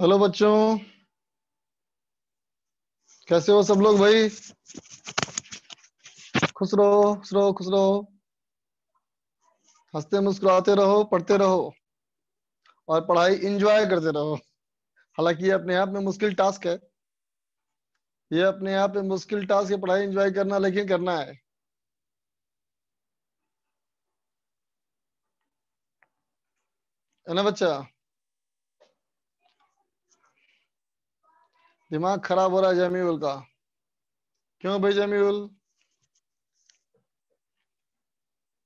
Hello बच्चों। कैसे हो सब लोग भाई? खुश रहो खुश रहो खुश रहो। हँसते मुस्कुराते रहो, पढ़ते रहो। और पढ़ाई इंजॉय करते रहो। हालाँकि ये अपने आप में मुश्किल टास्क है। ये अपने आप में मुश्किल टास्क है पढ़ाई इंजॉय करना, लेकिन करना है। है ना बच्चा? दिमाग खराब हो रहा है जमीउल का। क्यों भाई जमीउल?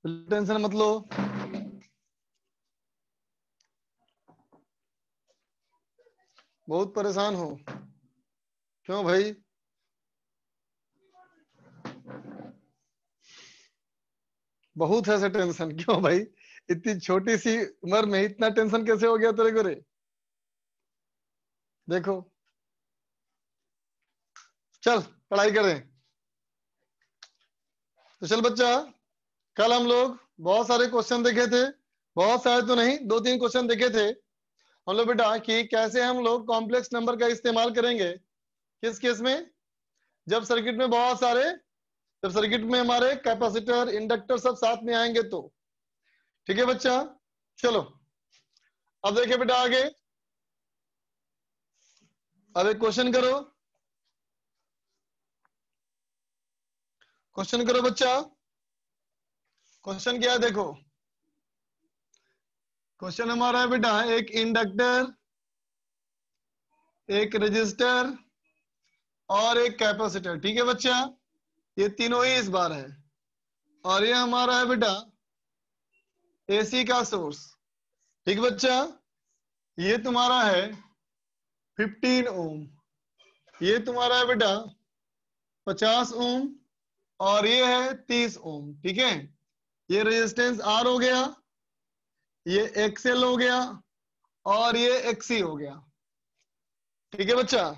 टेंशन मत लो। बहुत परेशान हो। क्यों भाई? बहुत है टेंशन। क्यों भाई? इतनी छोटी सी उम्र में इतना टेंशन कैसे हो गया तेरे को रे? देखो। चल, पढ़ाई करें। तो चल बच्चा, कल हम लोग बहुत सारे क्वेश्चन देखे थे। बहुत सारे तो नहीं दो तीन क्वेश्चन देखे थे। हम लोग बेटा कि कैसे हम लोग कॉम्प्लेक्स नंबर का इस्तेमाल करेंगे? किस केस में? जब सर्किट में बहुत सारे, जब सर्किट में हमारे कैपेसिटर इंडक्टर सब साथ में आएँगे तो। ठीक है बच्चा? चलो। अब देखिए बेटा आगे। अब एक क्वेश्चन करो। क्वेश्चन करो बच्चा। क्वेश्चन क्या है, देखो। क्वेश्चन हमारा है, बेटा, एक इंडक्टर एक रजिस्टर और एक कैपेसिटर ठीक है बच्चा? ये तीनों ही इस बार है। और ये हमारा है, बेटा एसी का सोर्स ठीक बच्चा? ये तुम्हारा है 15 ओम ये तुम्हारा है, बेटा 50 ओम और ये है 30 ओम, ठीक है? ये रेजिस्टेंस आर हो गया, ये एक्सएल हो गया, और ये एक्सी हो गया। ठीक है बच्चा?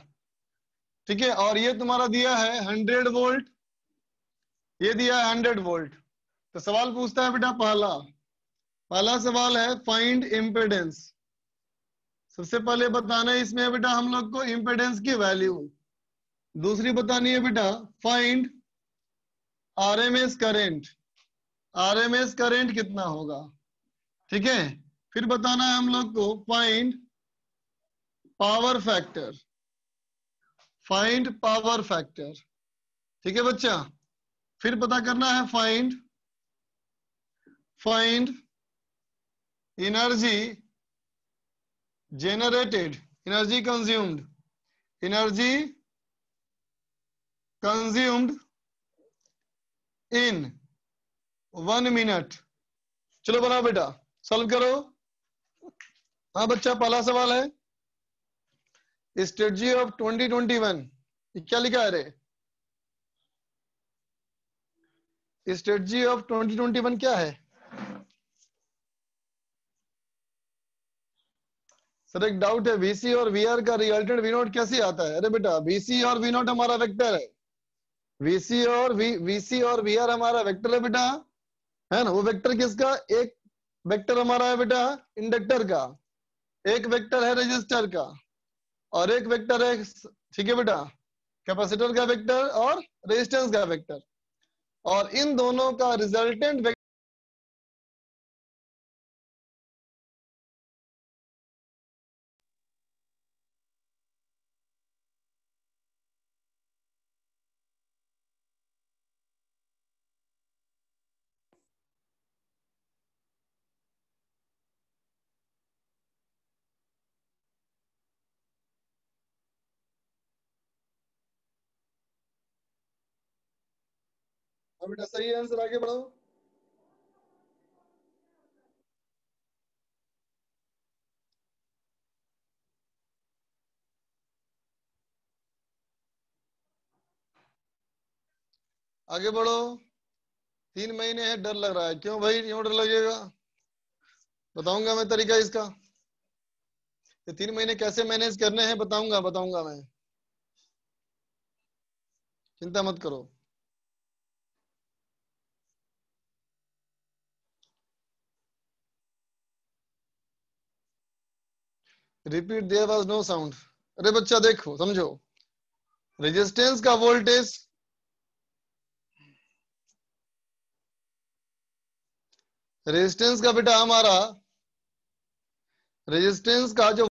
ठीक है, और ये तुम्हारा दिया है 100 वोल्ट ये दिया है 100 वोल्ट तो सवाल पूछता है बेटा पहला। पहला सवाल है फाइंड इम्पेडेंस सबसे पहले बताना है इसमें बेटा हम लोग को इम्पेडेंस की वैल्यू दूसरी बतानी है बेटा find RMS current RMS current कितना होगा? ठीक है? फिर बताना है हम लोग को find power factor find power factor ठीक है बच्चा? फिर पता करना है find find energy generated energy consumed energy consumed in one minute चलो बनाओ बेटा सॉल्व करो। हाँ बच्चा, पहला सवाल है। स्ट्रेटजी ऑफ़ 2021 क्या लिखा है रे? स्ट्रेटजी ऑफ़ 2021 क्या है? सर एक डाउट है वीसी और वीआर का रिजल्टेंट वी नोट कैसे आता है? अरे बेटा वीसी और वी नोट हमारा वेक्टर है। वीसी और वी वीसी और वी आर हमारा वेक्टर है बेटा। है ना? वो वेक्टर किसका? एक वेक्टर हमारा है बेटा इंडक्टर का। एक वेक्टर है रजिस्टर का। और एक वेक्टर है ठीक है बेटा? कैपेसिटर का वेक्टर और रेजिस्टेंस का वेक्टर और इन दोनों का रिजल्टेंट बेटा सही आंसर आगे बढ़ो आगे बढ़ो। तीन महीने है, डर लग रहा है। क्यों भाई? क्यों डर लगेगा? बताऊँगा मैं तरीका इसका। ये तीन महीने कैसे मैनेज करने हैं, बताऊँगा बताऊँगा मैं। चिंता मत करो। Repeat there was no sound अरे बच्चा, देखो, समझो। रेजिस्टेंस का वोल्टेज रेजिस्टेंस का बेटा हमारा रेजिस्टेंस का जो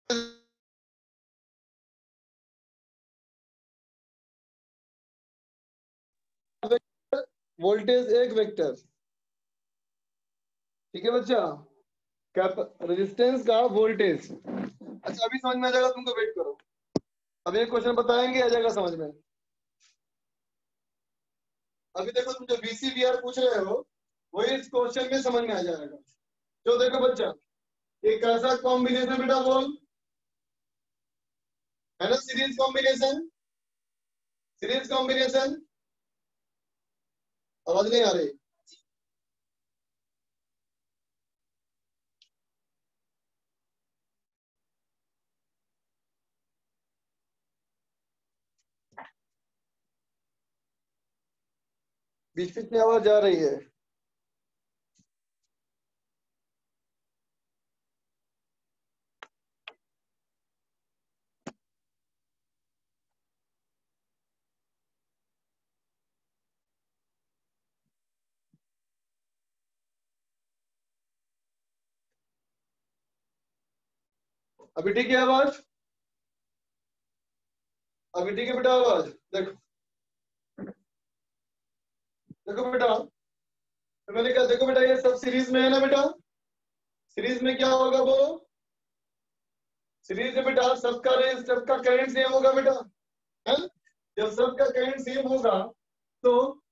वोल्टेज एक वेक्टर ठीक है बच्चा? रेजिस्टेंस का वोल्टेज अच्छा अभी समझ में आ जाएगा, तुमको वेट करो। अभी एक क्वेश्चन बताएँगे, आ जाएगा समझ में। अभी देखो, तुम जो बीसीबीआर पूछ रहे हो, वही इस क्वेश्चन में समझ में आ जाएगा। जो देखो बच्चा, एक ऐसा कॉम्बिनेशन बेटा बोल। है ना सीरीज़ कॉम्बिनेशन सीरीज़ कॉम्बिनेशन आवाज़ नहीं आ रही। बीच बीच में आवाज़ आ रही है। अभी ठीक है आवाज़? अभी ठीक है बेटा आवाज़? देखो। देखो बेटा। तो मैंने कहा, देखो बेटा, ये सब सीरीज़ में है ना बेटा? सीरीज़ में क्या होगा वो? सीरीज़ में बेटा, सबका रेंज सबका करेंट सेम होगा बेटा। है? जब सबका करेंट सेम होगा तो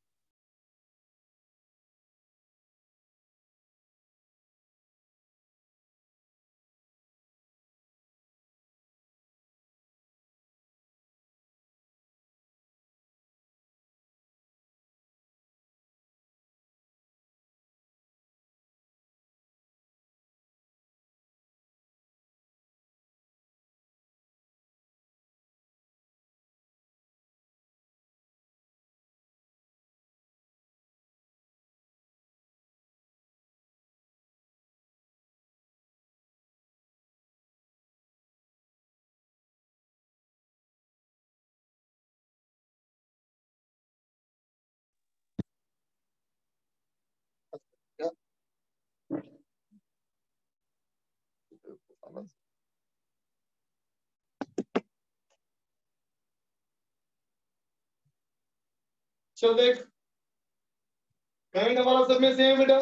चल देख करंट हमारा सब में सेम बेटा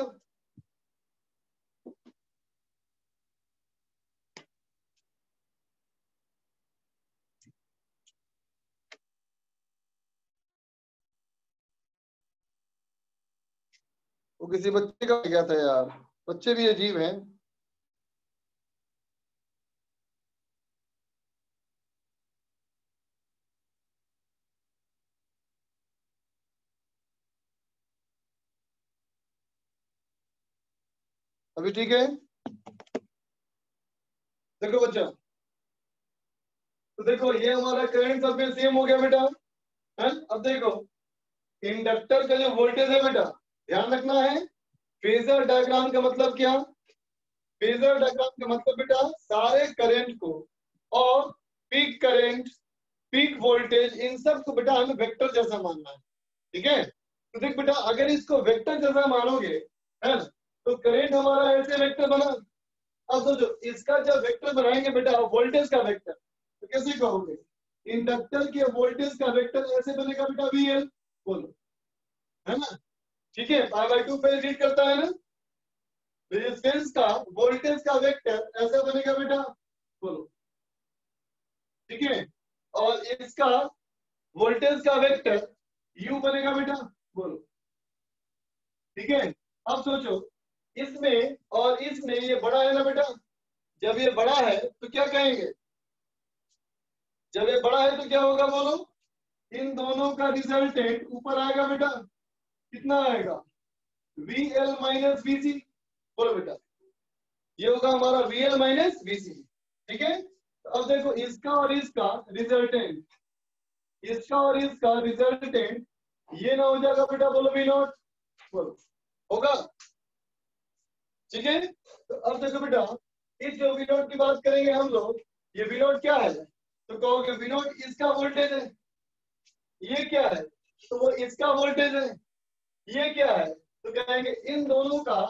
वो किसी बच्चे का गया था यार? बच्चे भी अजीब हैं। अभी ठीक है? देखो बच्चा। तो देखो, ये हमारा करंट सब में सेम हो गया बेटा। है? अब देखो। इंडक्टर का जो वोल्टेज है बेटा, ध्यान रखना है। फेजर डायग्राम का मतलब क्या? फेजर डायग्राम का मतलब बेटा, सारे करंट को और पीक करंट पीक वोल्टेज इन सबको बेटा हमें वेक्टर जैसा मानना है। ठीक है? तो देख बेटा, अगर इसको वेक्टर जैसा मानोगे, है ना तो करंट हमारा ऐसे वेक्टर बना। अब सोचो, इसका जब वेक्टर बनाएँगे बेटा वोल्टेज का वेक्टर तो कैसे कहोगे? इंडक्टर के वोल्टेज का वेक्टर ऐसे बनेगा बेटा वी एल बोलो। है ना? ठीक है पाई बाई टू पे रीड करता है ना? रेजिस्टेंस का वोल्टेज का वेक्टर ऐसा बनेगा बेटा। बोलो। ठीक है? और इसका वोल्टेज का वेक्टर यू बनेगा बेटा। बोलो। ठीक है? अब सोचो इसमें और इसमें ये बड़ा है ना बेटा? जब ये बड़ा है तो क्या कहेंगे? जब ये बड़ा है तो क्या होगा बोलो? इन दोनों का रिजल्टेंट ऊपर आएगा बेटा। कितना आएगा? V L minus B VC बोलो बेटा। ये होगा हमारा वी एल माइनस वीसी ठीक है? तो अब देखो, इसका और इसका रिजल्टेंट इसका और इसका रिजल्टेंट ये ना हो जाएगा बेटा, बोलो वी नॉट। बोलो। होगा? ठीक है? तो अब देखो बेटा, इस जो वी नॉट की बात करेंगे हम लोग, ये विनोट क्या है? तो कहोगे विनोट इसका वोल्टेज है। ये क्या है? तो वो इसका वोल्टेज है। ये क्या है? तो कहेंगे, इन दोनों का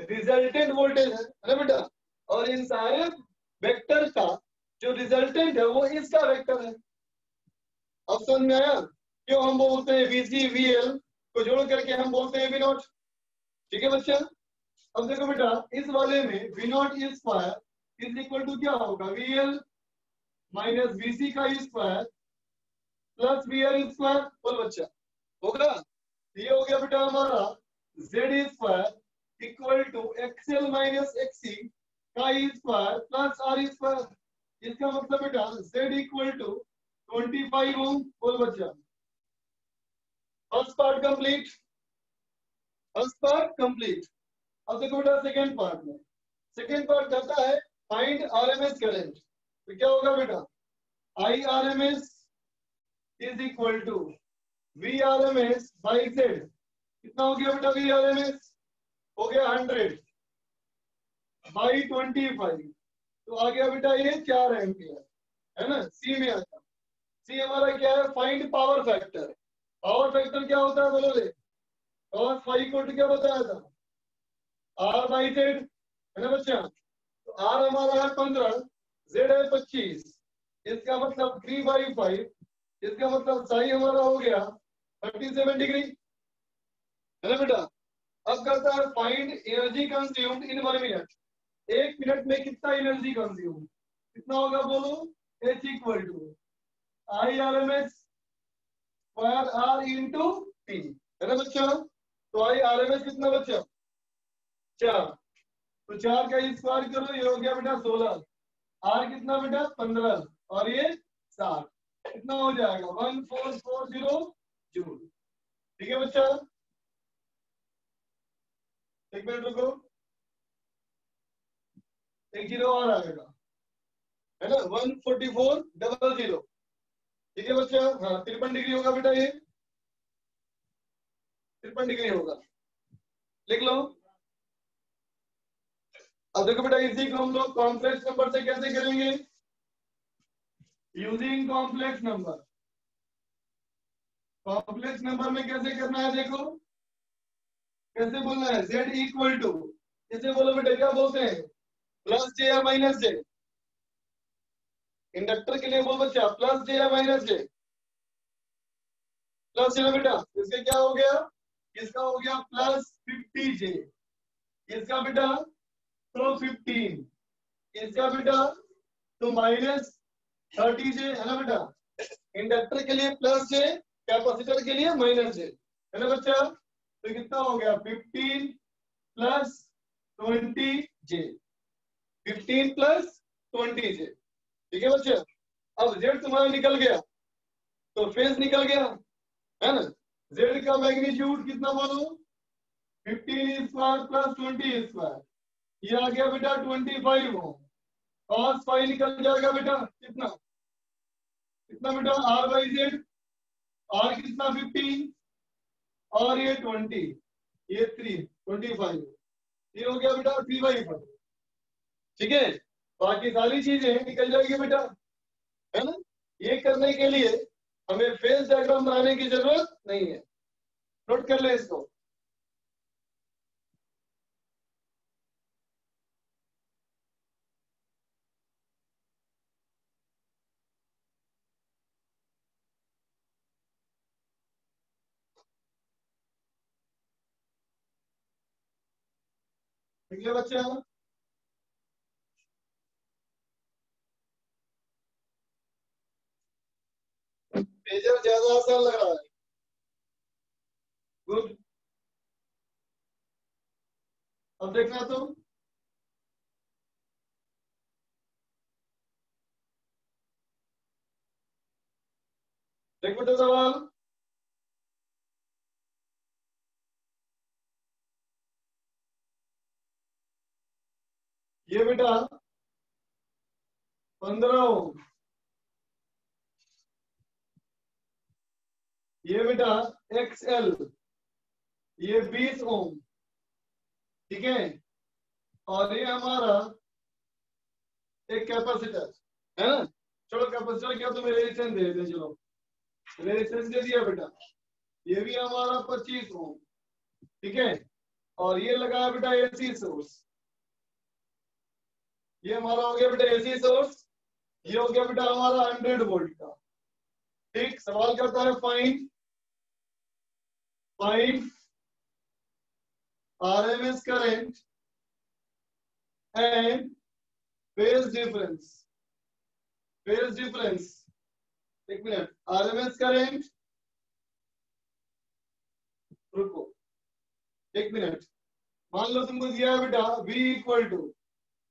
रिजल्टेंट वोल्टेज है ना बेटा? और इन सारे वेक्टर का जो रिजल्टेंट है, वो इसका वेक्टर है। अब समझ में आया? क्यों हम बोलते हैं वीसी वीएल को जोड़ करके हम बोलते हैं वी नॉट ठीक है बच्चा? अब देखो बेटा, इस वाले में V naught square is equal to क्या होगा? वीएल माइनस वीसी का square plus V R square बोल बच्चा। होगा? ये हो गया बेटा हमारा Z square equal to XL minus XC का स्क्वायर प्लस आर स्क्वायर इसका मतलब बेटा Z equal to twenty five ohm बोल बच्चा। First part complete first part complete अब देखो बेटा सेकेंड पार्ट में। सेकेंड पार्ट कहता है फाइंड आरएमएस करंट तो क्या होगा बेटा? I R M S is equal to V R M S by Z कितना हो गया बेटा वी आर एम एस हो गया हंड्रेड बाई ट्वेंटी फाइव तो आ गया बेटा ये चार एम्पियर। है ना? सी में आता सी हमारा क्या है? Find power factor power factor क्या होता है? बोलो ले और फाइव को क्या बताया था? आर बाई जेड है ना बच्चा? तो आर हमारा है पंद्रह, जेड है पच्चीस। इसका मतलब थ्री बाई फाइव इसका मतलब साई हमारा हो गया थर्टी सेवन डिग्री है ना बेटा? अब करता है find energy consumed in one minute एक मिनट में कितना एनर्जी कंज्यूम कितना होगा बोलो? H equal to I R M S square R into T है ना बच्चा? तो आई आर एम एस कितना बच्चा? चार। तो चार का स्क्वायर करो, ये हो गया बेटा सोलह। आर कितना बेटा? पंद्रह। और ये सात। कितना हो जाएगा। One four four zero joule ठीक है बच्चा? एक मिनट रुको। एक ज़ीरो और आएगा है ना? One forty four double zero ठीक है बच्चा? हाँ तिरपन डिग्री होगा बेटा ये। तिरपन डिग्री होगा। लिख लो। अब देखो बेटा, इसी को हम लोग कॉम्प्लेक्स नंबर से कैसे करेंगे? Using complex number complex number में कैसे करना है देखो? कैसे बोलना है? Z इक्वल टू इसे बोलो बेटा, क्या बोलते हैं? प्लस जे या माइनस जे इंडक्टर के लिए बोल बच्चा प्लस जे या माइनस जे प्लस जे बेटा, इसका क्या हो गया? इसका हो गया? प्लस फिफ्टी जे इसका बेटा? तो फिफ्टीन इसका बेटा? तो माइनस थर्टी जे है ना बेटा? इंडक्टर के लिए प्लस जे कैपेसिटर के लिए माइनस जे है ना बच्चा? तो कितना हो गया? Fifteen plus twenty J fifteen plus twenty J ठीक है बच्चा? अब जेड तुम्हारा निकल गया। तो फ़ेज़ निकल गया। है ना? जेड का मैग्नीट्यूड कितना बोलो fifteen square plus twenty square ये आ गया बेटा ट्वेंटी फाइव कॉस फाइव निकल जाएगा बेटा, कितना? कितना बेटा? आर बाई जेड आर कितना? फिफ्टीन और ये ट्वेंटी ये थ्री ट्वेंटी फाइव ये हो गया बेटा थ्री बाई फाइव ठीक है? बाकी सारी चीज़ें निकल जाएगी बेटा। है ना? ये करने के लिए हमें फेस डायग्राम बनाने की ज़रूरत नहीं है। नोट कर ले इसको। है बच्चे पेजर ज़्यादा आसान लग रहा है। गुड अब देखना तुम। देख बेटा सवाल। ये बेटा, पंद्रह ओम। ये बेटा एक्स एल ये बीस ओम। ठीक है? और ये हमारा एक कैपेसिटर, है ना? चलो, कैपेसिटर क्या तुम्हें रेजिस्टेंस दे देते चलो। रेजिस्टेंस दे दिया बेटा। ये भी हमारा पच्चीस ओम। ठीक है? और ये लगा बेटा एसी सोर्स ये हमारा हो गया बेटा एसी सोर्स ये हो गया बेटा हमारा हंड्रेड वोल्ट का ठीक, सवाल करता है find find RMS current and phase difference. Phase difference. एक मिनट RMS current, रुको, एक मिनट मान लो तुमको दिया है बेटा V इक्वल टू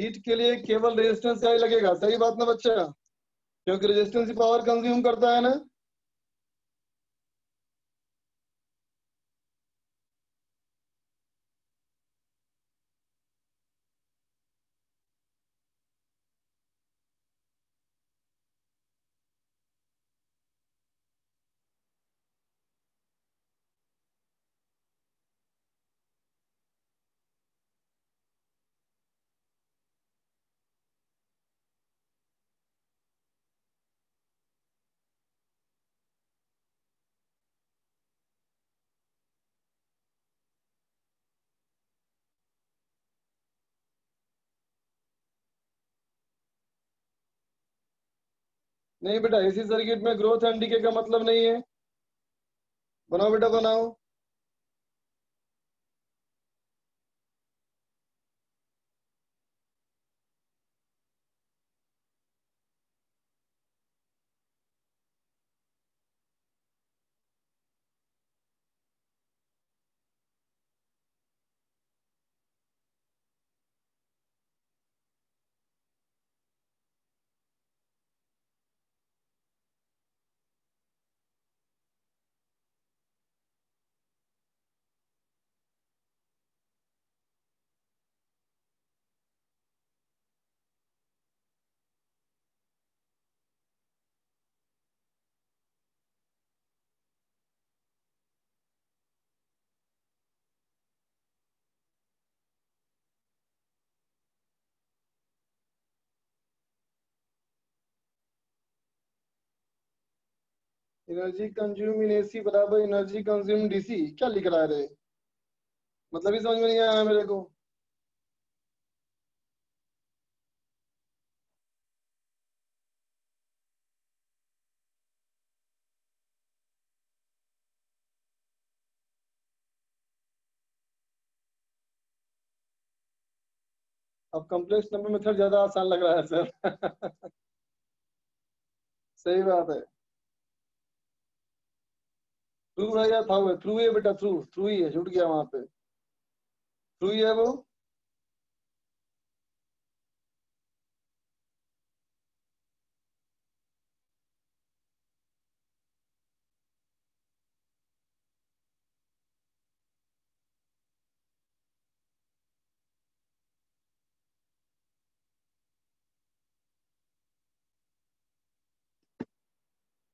हीट के लिए केवल रेजिस्टेंस का ही लगेगा। सही बात ना बच्चा? क्योंकि रेजिस्टेंस ही पावर कंज्यूम करता है ना? नहीं बेटा एसी सर्किट में ग्रोथ एंड डीके का मतलब नहीं है। बनाओ बेटा, बनाओ। एनर्जी कंज्यूम इन एसी बराबर एनर्जी कंज्यूम डीसी क्या लिख रहा है रे? मतलब ही समझ में नहीं आया मेरे को। अब कॉम्प्लेक्स नंबर मेथड ज़्यादा आसान लग रहा है सर सही बात है। थ्रू है या था थ्रू है बेटा थ्रू थ्रू ही है छूट गया वहाँ पे। थ्रू ही है वो।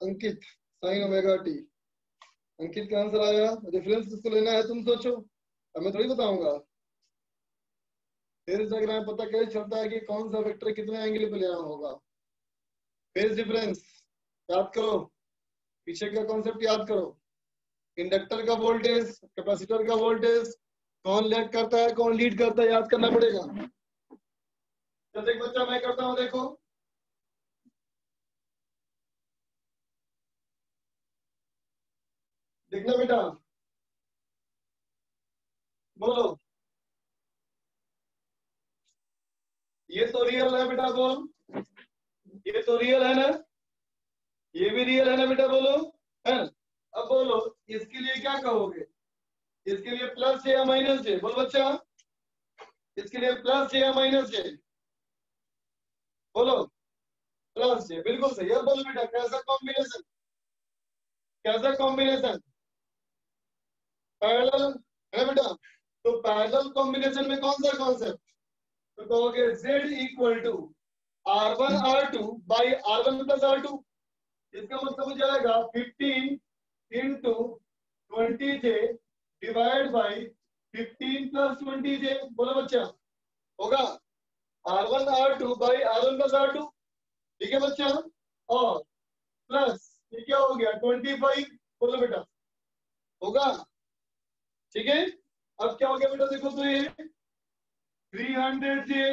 Ankit sine omega T. Ankit का आंसर आया। रेफरेंस किसको लेना है, तुम सोचो। अब मैं थोड़ी बताऊँगा। फ़ेज़ डायग्राम पता कैसे चलता है कि कौन सा वेक्टर कितने एंगल पे लेना होगा? फ़ेज़ डिफरेंस याद करो। पीछे का कॉन्सेप्ट याद करो। इंडक्टर का वोल्टेज कैपेसिटर का वोल्टेज कौन लेट करता है, कौन लीड करता है, याद करना पड़ेगा। जैसे एक बच्चा मैं करता हूँ, देखो। देखना बेटा। बोलो। ये तो रियल है बेटा, बोल। ये तो रियल है ना? ये भी रियल है ना बेटा, बोलो। है? ना अब बोलो, इसके लिए क्या कहोगे? इसके लिए प्लस है या माइनस है? बोलो बच्चा। इसके लिए प्लस है या माइनस है? बोलो। प्लस है, बिल्कुल सही। अब बोलो बेटा, कैसा कॉम्बिनेशन कैसा कॉम्बिनेशन पैरेलल है बेटा तो पैरेलल कॉम्बिनेशन में कौन सा कॉन्सेप्ट तो कहोगे z equal to R one R two by R one plus R two इसका मतलब हो जाएगा fifteen into twenty J divide by fifteen plus twenty J बोलो बच्चा, होगा? R one R two by R one plus R two ठीक है बच्चा? और प्लस ये क्या हो गया? ट्वेंटी फाइव बोलो बेटा, होगा? ठीक है? अब क्या हो गया बेटा? देखो तो ये three hundred J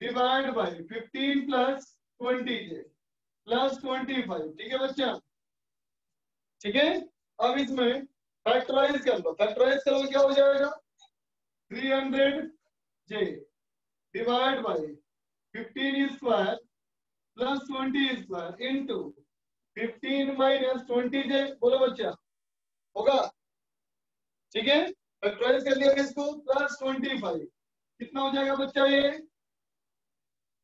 divide by fifteen plus twenty J plus twenty five ठीक है बच्चा? ठीक है? अब इसमें फैक्टराइज कर लो। फैक्टराइज करो क्या हो जाएगा? Three hundred J divide by fifteen square plus twenty square into fifteen minus twenty J बोलो बच्चा, होगा? ठीक है? फैक्टराइज कर लिया इसको प्लस ट्वेंटी फाइव कितना हो जाएगा बच्चा ये?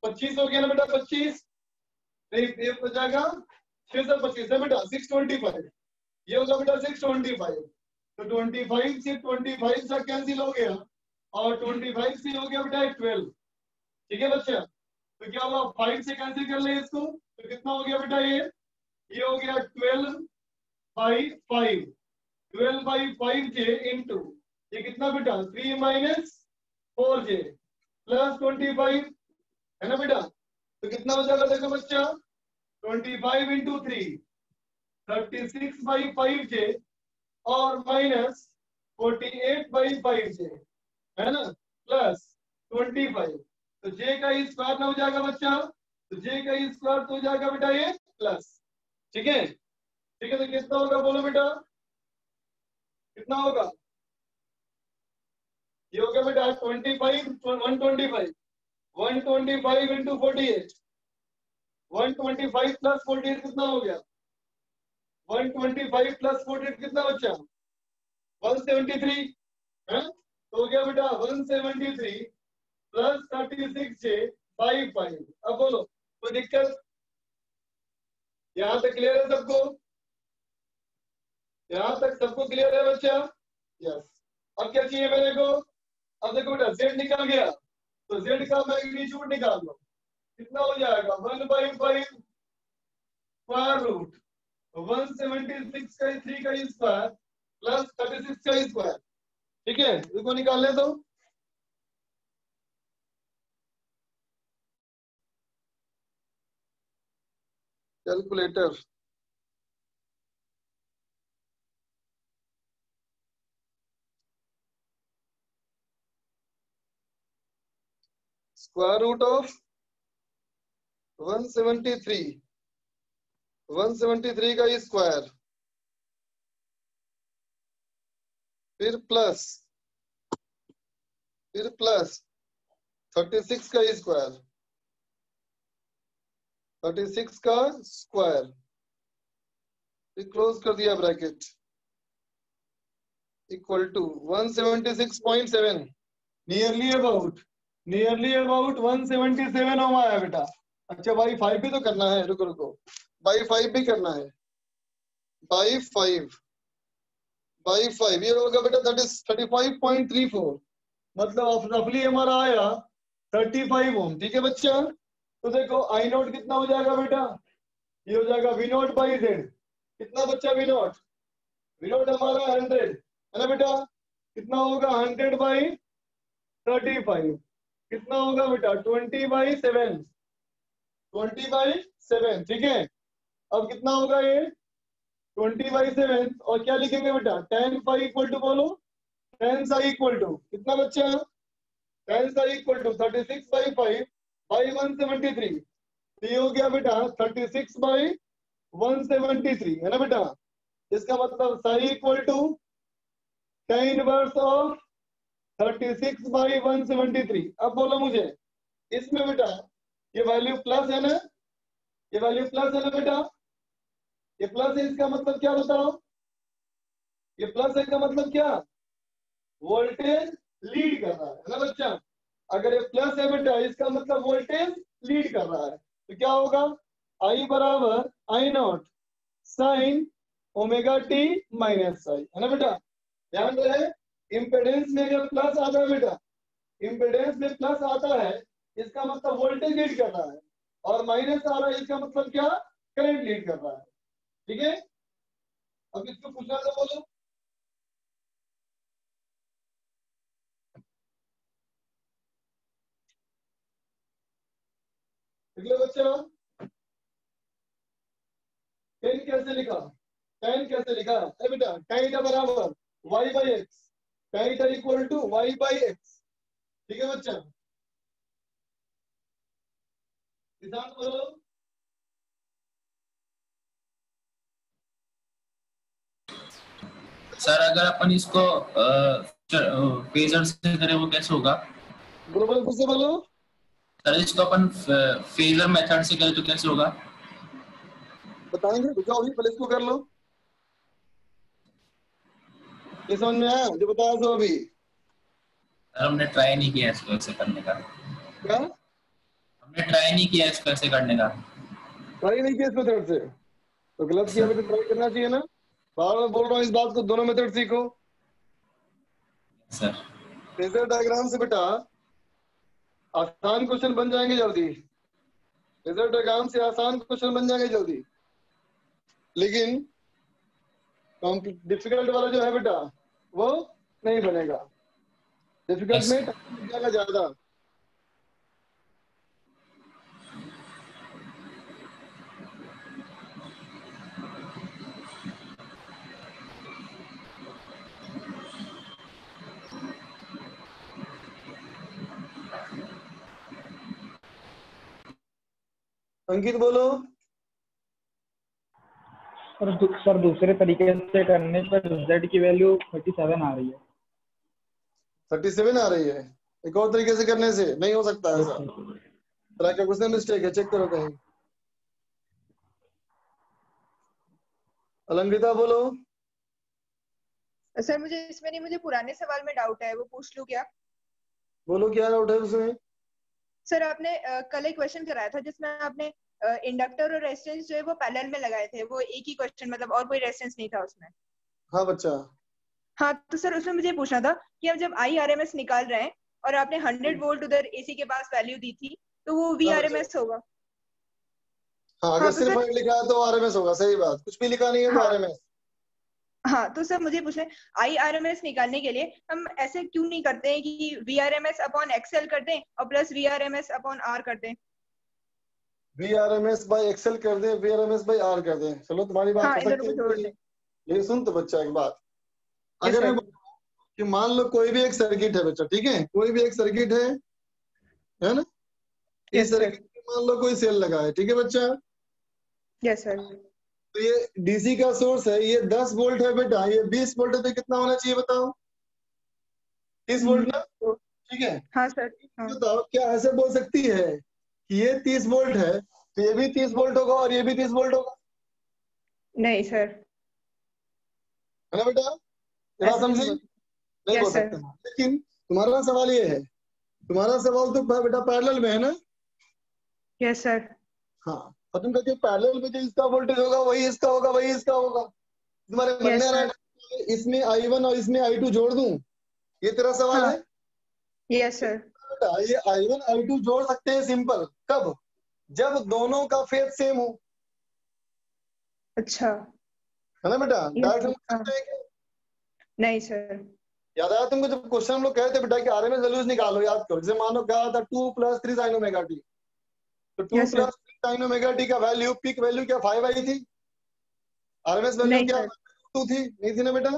पच्चीस हो गया ना बेटा, पच्चीस? नहीं, ये हो जाएगा छह सौ पच्चीस। है बेटा सिक्स ट्वेंटी फाइव ये होगा बेटा सिक्स ट्वेंटी फाइव तो ट्वेंटी फाइव से ट्वेंटी फाइव से कैंसिल हो गया। और ट्वेंटी फाइव से हो गया बेटा ट्वेल्व ठीक है बच्चा? तो क्या हुआ? फाइव से कैंसिल कर ले इसको। तो कितना हो गया बेटा ये? ये हो गया twelve by five twelve by five J into ये कितना बेटा? Three minus four J plus twenty five है ना बेटा? तो कितना जाएगा देखो बच्चा? Twenty five into three thirty six by five J, और minus forty eight by five J, है ना? प्लस ट्वेंटी फाइव तो जे का स्क्वायर ना हो जाएगा बच्चा? तो जे का स्क्वायर तो हो जाएगा बेटा ये प्लस ठीक है? ठीक है तो कितना होगा बोलो बेटा? कितना होगा? ये हो गया बेटा twenty five one twenty five one twenty five into forty eight one twenty five plus forty eight कितना हो गया? One twenty five plus forty eight कितना बच्चा वन सेवेंटी थ्री है? तो हो गया बेटा one seventy three plus thirty six से फाइव फाइव अब बोलो, कोई दिक्कत? यहाँ तक क्लियर है सबको? यहाँ तक सबको क्लियर है बच्चा? यस अब क्या चाहिए मेरे को? अब देखो बेटा जेड निकल गया। तो जेड का मैग्नीट्यूड निकाल लो कितना हो जाएगा? One by five square root one seventy six का थ्री का स्क्वायर प्लस थर्टी सिक्स का स्क्वायर ठीक है? इसको निकाल ले तो कैलकुलेटर स्क्वायर रूट ऑफ़ 173 173 का स्क्वायर फिर प्लस फिर प्लस 36 का स्क्वायर 36 का स्क्वायर क्लोज कर दिया bracket equal to 176.7 nearly about nearly about 177 हो आया बेटा। अच्छा बाई फाइव भी तो करना है, रुको रुको। बाई फाइव भी करना है। बाई फाइव बाई फाइव ये होगा बेटा that is thirty five point three four मतलब रफली हमारा आया थर्टी फाइव ओम ठीक है बच्चा? तो देखो आई नोट कितना हो जाएगा बेटा? ये हो जाएगा वी नोट बाई जेड कितना बच्चा वी नोट वी नोट हमारा हंड्रेड है ना बेटा? कितना होगा हंड्रेड बाई थर्टी फाइव कितना होगा बेटा? Twenty by seven twenty by seven ठीक है? अब कितना होगा ये? ट्वेंटी बाई सेवन और क्या लिखेंगे बेटा? टेन फाइव इक्वल टू बोलो। टेन सा इक्वल टू कितना बच्चा टेन सा equal to thirty six by five by one seventy three ये हो गया बेटा thirty six by one seventy three है ना बेटा? इसका मतलब psi equal to tan inverse of thirty six by one seventy three. अब बोलो मुझे, इसमें बेटा, ये वैल्यू प्लस है ना? ये वैल्यू प्लस है ना बेटा? ये प्लस है, इसका मतलब क्या बताओ? ये प्लस है का मतलब क्या? वोल्टेज लीड कर रहा है ना बच्चा? अगर ये प्लस है बेटा, इसका मतलब वोल्टेज लीड कर रहा है। तो क्या होगा? आई बराबर I naught sine omega T minus I है ना बेटा? ध्यान रहे? इम्पेडेंस में जब प्लस आता है बेटा इम्पेडेंस में प्लस आता है, इसका मतलब वोल्टेज लीड कर रहा है और माइनस आ रहा है, इसका मतलब क्या? करंट लीड कर रहा है। ठीक है? अब इसको पूछना था बोलो। निकले बच्चा। टेन कैसे लिखा? टेन कैसे लिखा? बेटा टेन का बराबर Y by X tan equal to Y by X ठीक है बच्चा? किसान बोलो सर अगर अपन इसको फेजर से करें वो कैसे होगा? बोलो बोलो फिर से बोलो सर इसको अपन फेजर मेथड से करें तो कैसे होगा? बताएँगे रुको अभी पहले इसको कर लो। ये समझ में आया? जो बताया सो अभी। हमने ट्राई नहीं किया इसको ऐसे करने का। क्या? हमने ट्राई नहीं किया इसको ऐसे करने का। ट्राई नहीं किया इस मेथड से? तो गलत किया तो ट्राई करना चाहिए ना। बार बार बोल रहा हूँ इस बात को दोनों मेथड सीखो। सर। फेजर डायग्राम से बेटा आसान क्वेश्चन बन जाएँगे जल्दी। फेजर डायग्राम से आसान क्वेश्चन बन जाएँगे जल्दी। लेकिन डिफ़िकल्ट वाला जो है बेटा वो नहीं बनेगा। डिफ़िकल्ट में टाइम लग जाएगा ज़्यादा। अंकित बोलो। सर सर दूसरे तरीके से करने पर z की वैल्यू 37 आ रही है। थर्टी सेवन आ रही है। एक और तरीके से करने से नहीं हो सकता है ऐसा तरह का क्वेश्चन मिस्टेक है चेक करो कहीं। अलंकृता बोलो। सर मुझे इसमें नहीं मुझे पुराने सवाल में डाउट है वो पूछ लूँ क्या? बोलो क्या डाउट है उसमें? सर आपने कल एक क्वेश्चन कराया था जिसमें आपने इंडक्टर और रेजिस्टेंस जो है वो पैरेलल में लगाए थे वो एक ही क्वेश्चन मतलब और कोई रेजिस्टेंस नहीं था उसमें। हाँ बच्चा। हाँ तो सर उसमें मुझे पूछना था कि अब जब आई आर एम एस निकाल रहे हैं और आपने हंड्रेड वोल्ट उधर एसी के पास वैल्यू दी थी तो वो वी आर एम एस होगा। हाँ अगर हाँ, तो सिर्फ़ सर- लिखा है तो आरएमएस होगा सही बात। कुछ भी लिखा नहीं है तो हाँ। आरएमएस हाँ तो सर मुझे पूछना आई आर एम एस निकालने के लिए हम ऐसे क्यों नहीं करते हैं कि V R M S upon XL कर दें और plus V R M S upon R कर दें? V R M S by XL कर दे V R M S by R कर दे। चलो तुम्हारी बात हाँ हो इन सकती है। लेकिन सुन तो बच्चा एक बात। अगर कि मान लो कोई भी एक सर्किट है बच्चा ठीक है? कोई भी एक सर्किट है है ना? इस सर्किट में मान लो कोई सेल लगा है ठीक है बच्चा? यस सर तो ये डीसी का सोर्स है ये 10 वोल्ट है बेटा ये 20 वोल्ट है तो कितना होना चाहिए बताओ? 30 वोल्ट ना? ठीक है? हाँ सर हाँ। बताओ क्या ऐसे बोल सकती है? ये 30 वोल्ट है तो ये भी 30 वोल्ट होगा और ये भी 30 वोल्ट होगा। नहीं सर। है ना बेटा? समझी? नहीं। बोल सकते। लेकिन तुम्हारा सवाल ये है। तुम्हारा सवाल तो बेटा पैरेलल में है ना? यस सर हाँ। और तुम कहते हो पैरेलल में जो इसका वोल्टेज होगा वही इसका होगा वही इसका होगा। तुम्हारे मन Yes. है इसमें आई वन और इसमें आई टू जोड़ दू? ये तेरा सवाल हाँ. है? यस सर बेटा ये आई वन आई टू जोड़ सकते हैं सिंपल कब? जब दोनों का फ़ेज़ सेम हो। अच्छा। है ना बेटा? डायरेक्ट हम हाँ. नहीं सर याद आया तुमको जब क्वेश्चन हम लोग कहे थे बेटा कि आरएमएस वैल्यूज़ निकालो याद करो। जैसे मान कहा था? Two plus three sine omega T तो two Yes, plus three sine omega T का वैल्यू पीक वैल्यू क्या? फाइव आई थी। आरएमएस वैल्यू क्या? टू थी। नहीं थी ना बेटा?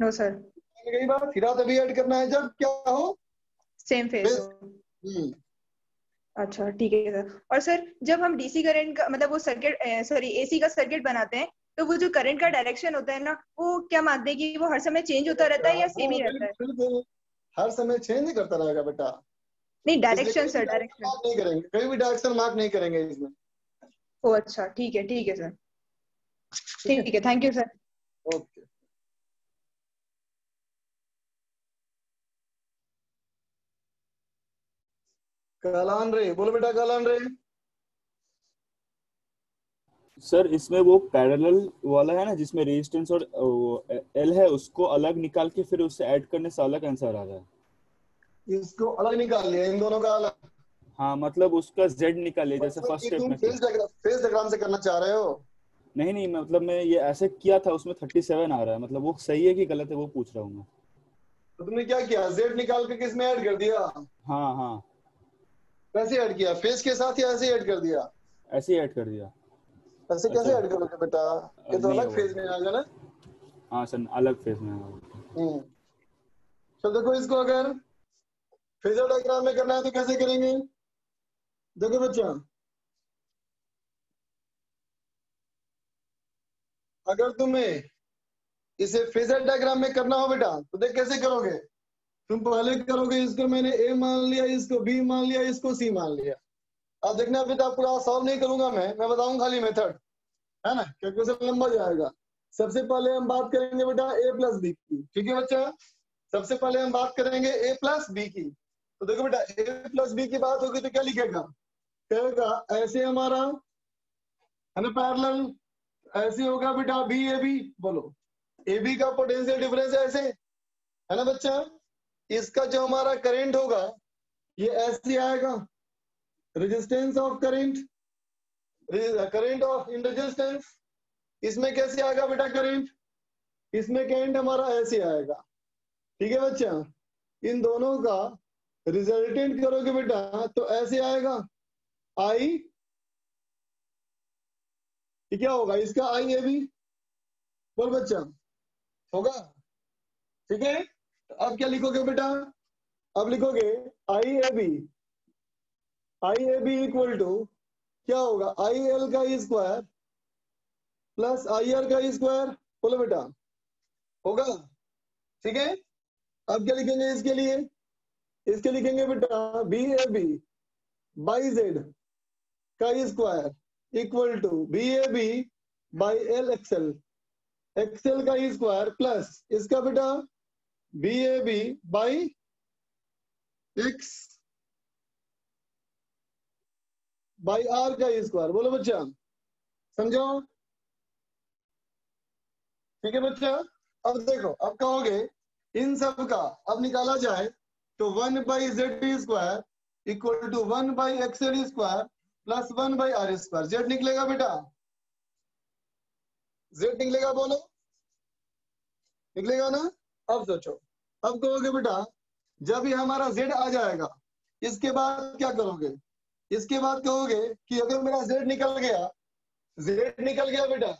नो सर कई बार फिर तभी ऐड करना है। जब क्या हो? सेम फ़ेज़ हो अच्छा ठीक है सर और सर जब हम डीसी करंट का मतलब वो सर्किट सॉरी एसी का सर्किट बनाते हैं तो वो जो करंट का डायरेक्शन होता है ना वो क्या मानते हैं कि वो हर समय चेंज होता रहता है या सेम ही हाँ, रहता है। हर समय चेंज नहीं करता रहेगा बेटा। नहीं डायरेक्शन सर डायरेक्शन नहीं करेंगे। कहीं भी डायरेक्शन मार्क नहीं करेंगे इसमें। ओ अच्छा ठीक है ठीक है सर ठीक है थैंक यू सर ओके कलान रे बोलो बेटा कलान रे सर इसमें वो पैरेलल वाला है ना जिसमें रेजिस्टेंस और एल है उसको अलग निकाल के फिर उससे ऐड करने से अलग आंसर आ रहा है। इसको अलग निकाल लिया इन दोनों का अलग। हाँ मतलब उसका जेड निकालिए जैसे मतलब फ़र्स्ट स्टेप में फेस डायग्राम से करना चाह रहे हो? नहीं नहीं मतलब मैं ये ऐसे किया था उसमें थर्टी सेवन आ रहा है मतलब वो सही है कि गलत है वो पूछ रहा हूँ मैं। तो तुमने क्या किया? जेड निकाल के किसमें ऐड कर दिया? हाँ हाँ। कैसे ऐड किया फेस के साथ या ऐसे ऐड कर दिया। ऐसे ही ऐड कर दिया। ऐसे कैसे अच्छा। ऐड करोगे बेटा? ये तो अलग। फ़ेज़ में आ गया ना? हाँ सर अलग फ़ेज़ में है। हम्म। चल देखो इसको अगर फेजर डायग्राम में करना है तो कैसे करेंगे? देखो बच्चा। अगर तुम्हें इसे फेजर डायग्राम में करना हो बेटा तो देख कैसे करोगे? तुम पहले करोगे इसको मैंने ए मान लिया, इसको बी मान लिया, इसको सी मान लिया। अब देखना बेटा पूरा सॉल्व नहीं करूँगा मैं मैं बताऊँ खाली मेथड है ना? क्योंकि उसे लंबा जाएगा। सबसे पहले हम बात करेंगे बेटा ए प्लस बी की, ठीक है बच्चा? सबसे पहले हम बात करेंगे ए प्लस बी की। तो देखो बेटा ए प्लस बी की बात होगी तो क्या लिखेगा? कहेगा, ऐसे हमारा, है ना पैरेलल ऐसे होगा बेटा बी ए बी बोलो। ए बी का पोटेंशियल डिफरेंस ऐसे, है ना बच्चा? इसका जो हमारा करंट होगा, ये ऐसे आएगा। Resistance of current current of in resistance इसमें कैसे आएगा बेटा करंट इसमें करंट हमारा ऐसे आएगा। ठीक है बच्चा? इन दोनों का रिजल्टेंट करोगे बेटा तो ऐसे आएगा। आई क्या होगा? इसका आई ए बी बोल बच्चा। होगा? ठीक है? अब क्या लिखोगे बेटा? अब लिखोगे I A B I A B equal to क्या होगा? आई एल का स्क्वायर प्लस आई आर का स्क्वायर बोलो बेटा। होगा? ठीक है? अब क्या लिखेंगे इसके लिए? इसके लिखेंगे बेटा B A B by Z का square equal to B A B by L XL XL का स्क्वायर प्लस इसका बेटा B A B by X by R का स्क्वायर बोलो बच्चा। समझो? ठीक है बच्चा? अब देखो, अब कहोगे, इन सब का अब निकाला जाए तो one by Z square equal to one by XL square plus one by R square Z निकलेगा बेटा? जेड निकलेगा बोलो? निकलेगा ना? अब सोचो। अब कहोगे, बेटा, जब ये हमारा जेड आ जाएगा, इसके बाद क्या करोगे? इसके बाद कहोगे कि अगर मेरा जेड निकल गया जेड निकल गया, बेटा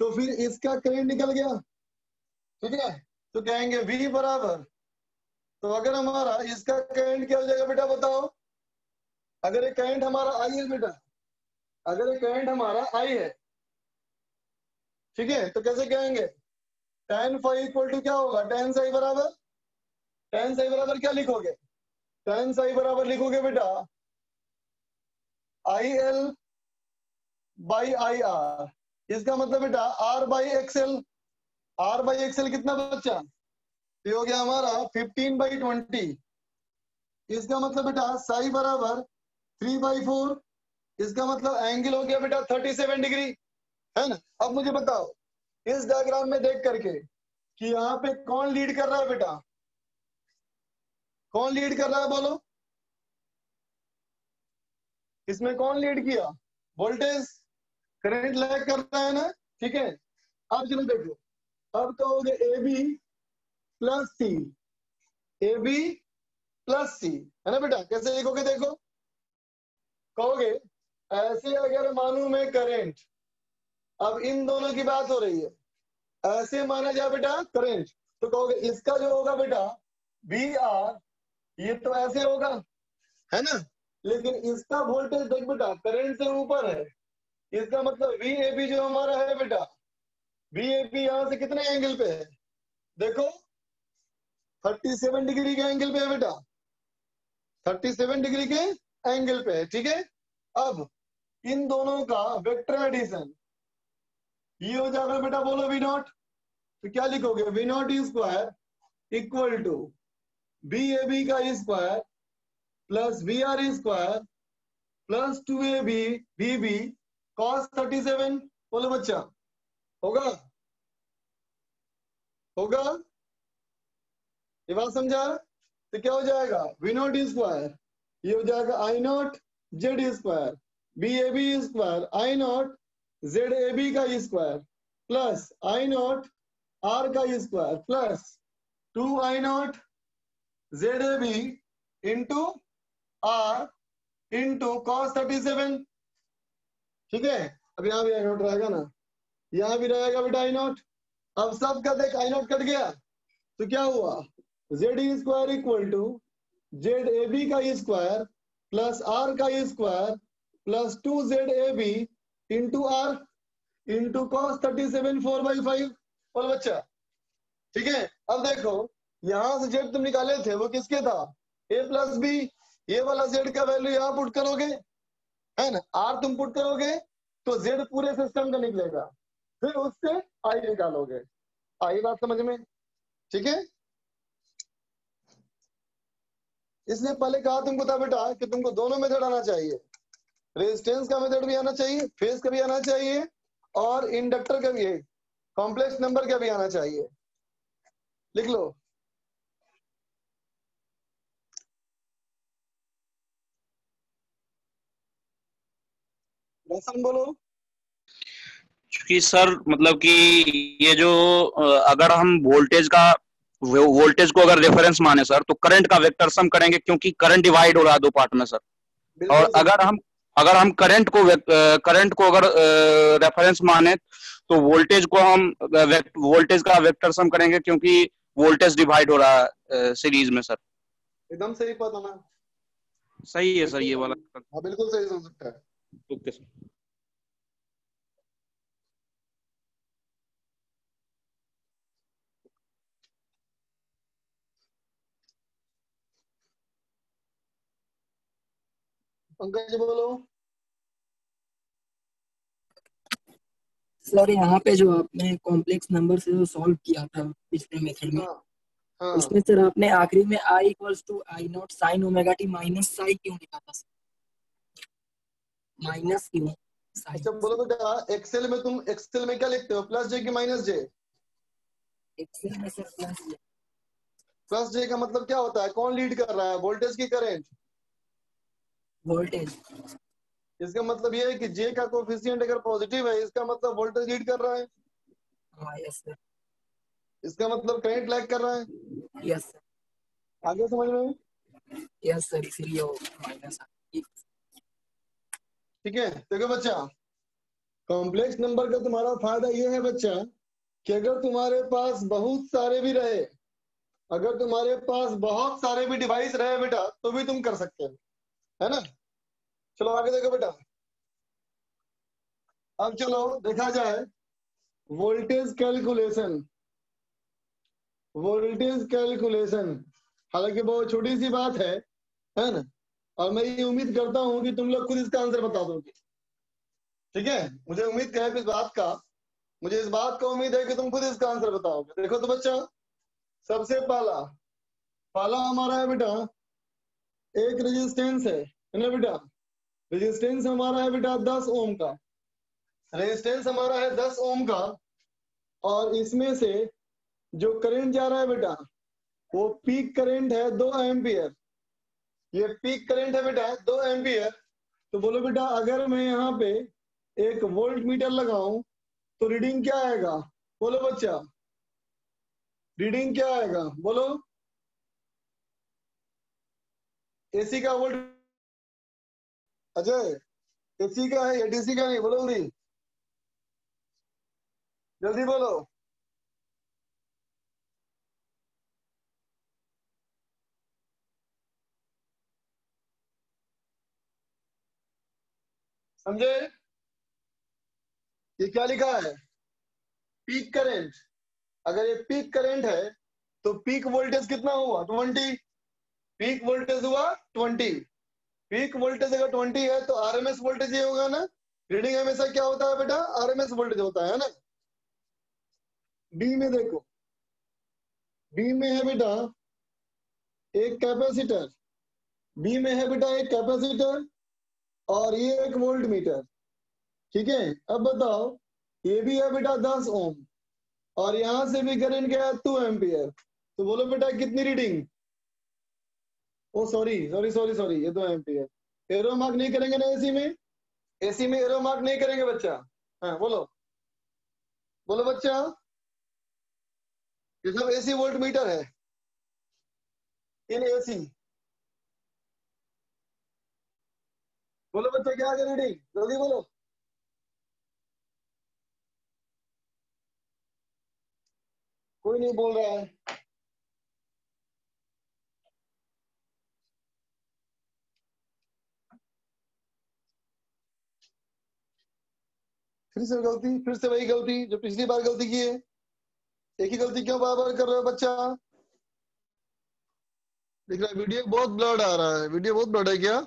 तो फिर इसका करंट निकल गया? ठीक है? तो कहेंगे, V बराबर। तो अगर हमारा इसका करंट क्या हो जाएगा, बेटा, बताओ। अगर ये करंट हमारा आई है, बेटा, अगर ये करंट हमारा आई है, ठीक है? तो कैसे कहेंगे? टेन फाइव इक्वल टू क्या होगा? टेन साई बराबर? टेन साई बराबर क्या लिखोगे? टेन साई बराबर लिखोगे बेटा I L by I R इसका मतलब बेटा R by XL R by XL कितना बच्चा? ये हो गया हमारा फिफ्टीन बाई ट्वेंटी इसका मतलब बेटा साई बराबर थ्री बाई फोर इसका मतलब एंगल हो गया बेटा थर्टी सेवन डिग्री है ना? अब मुझे बताओ इस डायग्राम में देख करके कि यहाँ पे कौन लीड कर रहा है बेटा? कौन लीड कर रहा है बोलो? इसमें कौन लीड किया? वोल्टेज करंट लैग कर रहा है ना? ठीक है? अब चलो देखो। अब कहोगे A B plus C A B plus C है ना बेटा? कैसे लिखोगे देखो? कहोगे, ऐसे अगर मानू मैं करंट अब इन दोनों की बात हो रही है। ऐसे माना जाए बेटा करेंट तो कहोगे, इसका जो होगा बेटा बी आर ये तो ऐसे होगा। है ना? लेकिन इसका वोल्टेज देख बेटा करंट से ऊपर है। इसका मतलब वी ए बी जो हमारा है बेटा वी ए बी यहाँ से कितने एंगल पे है? देखो 37 डिग्री के एंगल पे है बेटा। 37 डिग्री के एंगल पे है, ठीक है? अब, इन दोनों का वेक्टर एडिशन ये हो जाएगा बेटा, बोलो वी नॉट तो क्या लिखोगे? V naught square equal to B A B का square plus B R square plus two A B B B cos thirty seven बोलो बच्चा, होगा? होगा? ये बात समझा? तो क्या हो जाएगा? वी नॉट स्क्वायर ये हो जाएगा I naught Z square B A B square I naught Z A B का square plus I naught R का square plus two I naught Z A B into R into cos thirty seven ठीक है? अब यहाँ भी आई not रहेगा ना? यहाँ भी रहेगा बेटा आई नॉट अब सब का देख आई नॉट कट गया। तो क्या हुआ? Z square equal to Z A B का स्क्वायर प्लस आर का square plus two Z A B into R into cos thirty seven four by five बोल बच्चा, ठीक है? अब देखो, यहाँ से जेड तुम निकाले थे, वो किसके था? ए प्लस बी ये वाला जेड का वैल्यू यहाँ पुट करोगे, है ना? आर तुम पुट करोगे तो जेड पूरे सिस्टम का निकलेगा। फिर उससे आई निकालोगे। आई बात समझ में? ठीक है? इसलिए पहले कहा तुमको था बेटा कि तुमको दोनों मेथड आना चाहिए। रेजिस्टेंस का मेथड भी आना चाहिए फेस का भी आना चाहिए और इंडक्टर का भी कॉम्प्लेक्स नंबर का भी आना चाहिए। लिख लो। बोलो। क्योंकि सर मतलब कि ये जो अगर हम वोल्टेज का वोल्टेज को अगर रेफरेंस माने सर तो करंट का वेक्टर सम करेंगे क्योंकि करंट डिवाइड हो रहा है दो पार्ट में सर। और अगर हम अगर हम करंट को करंट को अगर रेफरेंस माने तो वोल्टेज को हम वोल्टेज का वेक्टर सम करेंगे क्योंकि वोल्टेज डिवाइड हो रहा है सीरीज़ में सर एकदम सही पता ना। सही है सर ये वाला। हाँ बिल्कुल सही समझ सकता है। ओके सर पंकज बोलो। सर यहाँ पे जो आपने कॉम्प्लेक्स नंबर से जो सॉल्व किया था पिछले मेथड में हाँ हाँ। उसमें सर आपने आखिरी में I equals to I naught sine omega T minus psi क्यों लिखा था सर? माइनस क्यों? अच्छा बोलो बेटा एक्सेल में तुम एक्सेल में क्या लिखते हो? प्लस जे की माइनस जे एक्सेल में sir plus J plus J का मतलब क्या होता है? कौन लीड कर रहा है? वोल्टेज की करंट वोल्टेज इसका मतलब ये है कि जे का कोफिशिएंट अगर पॉजिटिव है इसका मतलब वोल्टेज लीड कर रहा है। हाँ यस सर इसका मतलब करंट लैग कर रहा है। यस सर आगे समझ में यस सर इसीलिए वो माइनस ठीक है? देखो बच्चा कॉम्प्लेक्स नंबर का तुम्हारा फ़ायदा ये है बच्चा कि अगर तुम्हारे पास बहुत सारे भी रहे अगर तुम्हारे पास बहुत सारे भी डिवाइस रहे बेटा तो भी तुम कर सकते हो। है ना? चलो आगे देखो बेटा। अब चलो देखा जाए। वोल्टेज कैलकुलेशन वोल्टेज कैलकुलेशन हालाँकि बहुत छोटी सी बात है है ना? और मैं ये उम्मीद करता हूँ कि तुम लोग खुद इसका आंसर बता दोगे। ठीक है? मुझे उम्मीद है इस बात का। मुझे इस बात का उम्मीद है कि तुम खुद इसका आंसर बताओगे। देखो तो बच्चा, सबसे पहला पहला हमारा है बेटा एक रेजिस्टेंस है। है ना बेटा रेजिस्टेंस हमारा है बेटा दस ओम का। रेजिस्टेंस हमारा है दस ओम का। और इसमें से जो करंट जा रहा है बेटा वो पीक करंट है दो एम्पियर ये पीक करंट है बेटा दो एम्पियर तो बोलो बेटा, अगर मैं यहाँ पे एक वोल्ट मीटर लगाऊँ तो रीडिंग क्या आएगा? बोलो बच्चा। रीडिंग क्या आएगा? बोलो। एसी का वोल्ट अजय, एसी का है या डीसी का नहीं, बोलो जल्दी जल्दी बोलो। समझे? ये क्या लिखा है? Peak current. अगर ये पीक करंट है तो पीक वोल्टेज कितना हुआ? ट्वेंटी। पीक वोल्टेज हुआ ट्वेंटी। पीक वोल्टेज अगर ट्वेंटी है तो आरएमएस वोल्टेज ये होगा ना? रीडिंग हमेशा क्या होता है बेटा? आरएमएस वोल्टेज होता है ना? बी में देखो। बी में है बेटा एक कैपेसिटर। बी में है बेटा एक कैपेसिटर और ये एक वोल्ट मीटर ठीक है? अब बताओ, ये भी है बेटा दस ओम और यहाँ से भी करंट गया टू एम्पियर तो बोलो बेटा कितनी reading? Oh sorry sorry sorry sorry ये दो एम्पियर एरो मार्क नहीं करेंगे ना एसी में? एसी में एरो मार्क नहीं करेंगे बच्चा। हाँ बोलो। बोलो बच्चा। ये सब एसी वोल्ट मीटर है। इन एसी बोलो बच्चा, क्या आगे रीडिंग जल्दी बोलो। कोई नहीं बोल रहा है। फिर से गलती, फिर से वही गलती जो पिछली बार गलती की है। एक ही गलती क्यों बार बार कर रहे हो बच्चा? दिख रहा है वीडियो बहुत ब्लड आ रहा है। वीडियो बहुत ब्लड है क्या?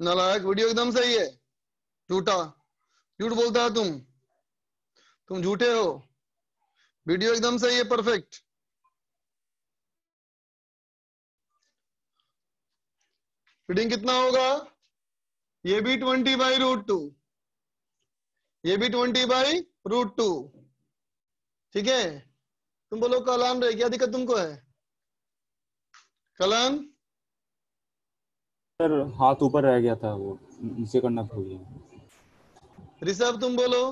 नालायक वीडियो एकदम सही है। झूठा। झूठ बोलता है तुम। तुम झूठे हो। वीडियो एकदम सही है परफेक्ट रीडिंग कितना होगा? ये भी ट्वेंटी बाई रूट टू ये भी ट्वेंटी बाई रूट टू ठीक है? तुम बोलो कलान रहे क्या दिक्कत तुमको है? कलान सर हाथ ऊपर रह गया था वो नीचे करना भूल गया। ऋषभ तुम बोलो।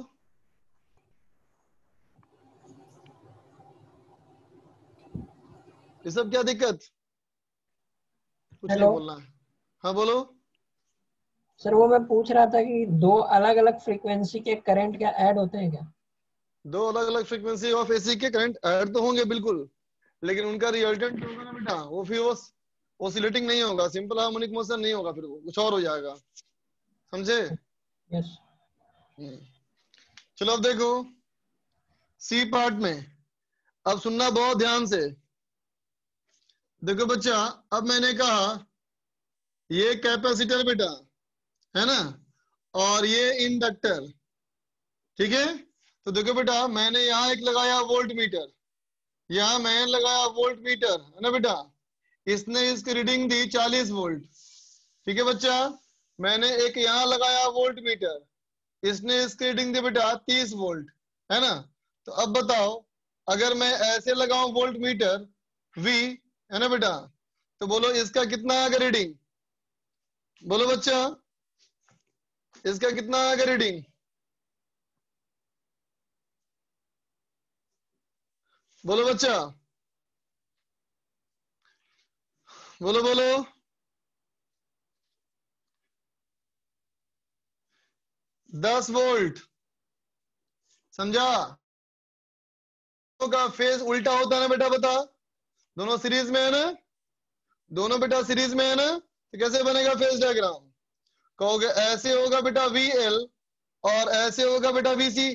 ऋषभ क्या दिक्कत? कुछ नहीं हेलो। बोलना। हाँ बोलो। सर वो मैं पूछ रहा था कि दो अलग अलग फ्रीक्वेंसी के करंट क्या ऐड होते हैं क्या? दो अलग अलग फ्रीक्वेंसी ऑफ़ एसी के करंट ऐड तो होंगे बिल्कुल। लेकिन उनका रिजल्टेंट होगा ना बेटा? वो फिर वो ओसिलेटिंग नहीं होगा। सिंपल हार्मोनिक मोशन नहीं होगा फिर वो कुछ और हो जाएगा। समझे? Yes hmm. चलो अब देखो। सी पार्ट में। अब सुनना बहुत ध्यान से। देखो बच्चा, अब मैंने कहा, ये कैपेसिटर बेटा, है ना? और ये इंडक्टर, ठीक है? तो देखो बेटा, मैंने यहाँ एक लगाया वोल्ट मीटर यहाँ मैंने लगाया वोल्ट मीटर है ना बेटा? इसने इसकी रीडिंग दी 40 वोल्ट, ठीक है बच्चा? मैंने एक यहाँ लगाया वोल्ट मीटर इसने इसकी रीडिंग दी बेटा 30 वोल्ट, है ना? तो अब बताओ, अगर मैं ऐसे लगाऊ वोल्ट मीटर V है ना बेटा? तो बोलो, इसका कितना आएगा रीडिंग बोलो बच्चा, इसका कितना आएगा रीडिंग बोलो बच्चा, बोलो बोलो। दस वोल्ट, समझा? का फेस उल्टा होता है ना बेटा, बता। दोनों सीरीज़ में है ना? दोनों बेटा सीरीज़ में है ना? तो कैसे बनेगा फेस डायग्राम कहोगे, ऐसे होगा बेटा वी एल और ऐसे होगा बेटा वी सी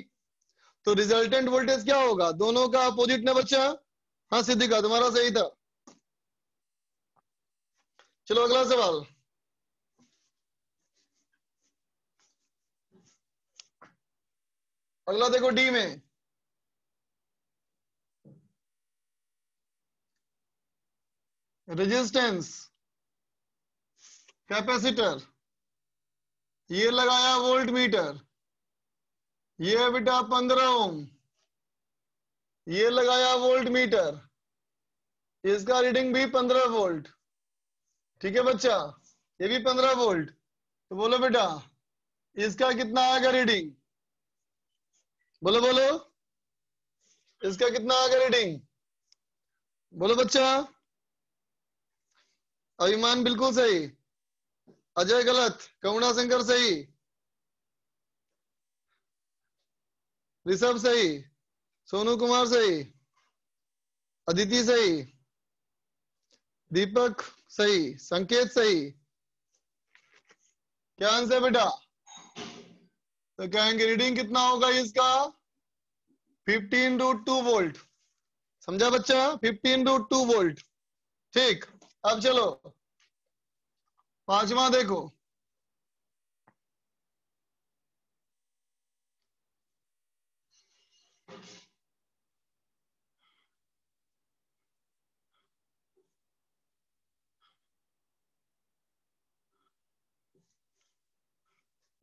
तो रिजल्टेंट वोल्टेज क्या होगा? दोनों का अपोजिट ना बच्चा हाँ सिद्धिका, तुम्हारा सही था। चलो, अगला सवाल। अगला देखो डी में। रेजिस्टेंस कैपेसिटर ये लगाया वोल्ट मीटर ये बेटा पंद्रह ओम ये लगाया वोल्ट मीटर इसका रीडिंग भी पंद्रह वोल्ट ठीक है बच्चा? ये भी पंद्रह वोल्ट तो बोलो बेटा, इसका कितना आएगा रीडिंग बोलो बोलो। इसका कितना आएगा रीडिंग बोलो बच्चा। अभिमान बिल्कुल सही। अजय गलत, करुणा शंकर सही। ऋषभ सही, सोनू कुमार सही, अदिति सही, दीपक सही, संकेत सही। क्या आंसर बेटा? तो कहेंगे रीडिंग कितना होगा इसका? Fifteen root two volt. समझा बच्चा? Fifteen root two volt. ठीक। अब चलो, पांचवा देखो।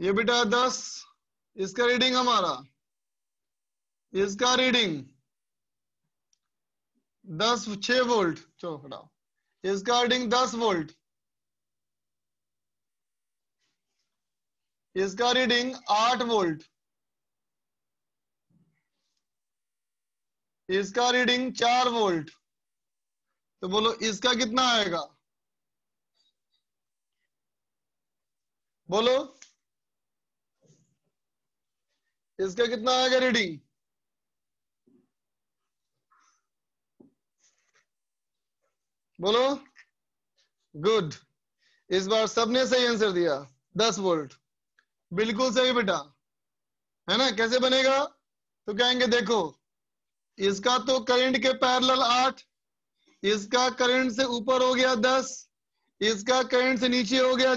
ये बेटा दस, इसका रीडिंग हमारा। इसका रीडिंग, दस छ वोल्ट। चलो इसका रीडिंग दस वोल्ट इसका रीडिंग आठ वोल्ट इसका रीडिंग चार वोल्ट तो बोलो, इसका कितना आएगा? बोलो, इसका कितना आएगा रीडिंग बोलो। गुड इस बार सबने सही आंसर दिया। दस वोल्ट बिल्कुल सही बेटा। है ना? कैसे बनेगा? तो कहेंगे, देखो, इसका तो करंट के पैरेलल आठ, इसका करंट से ऊपर हो गया दस, इसका करंट से नीचे हो गया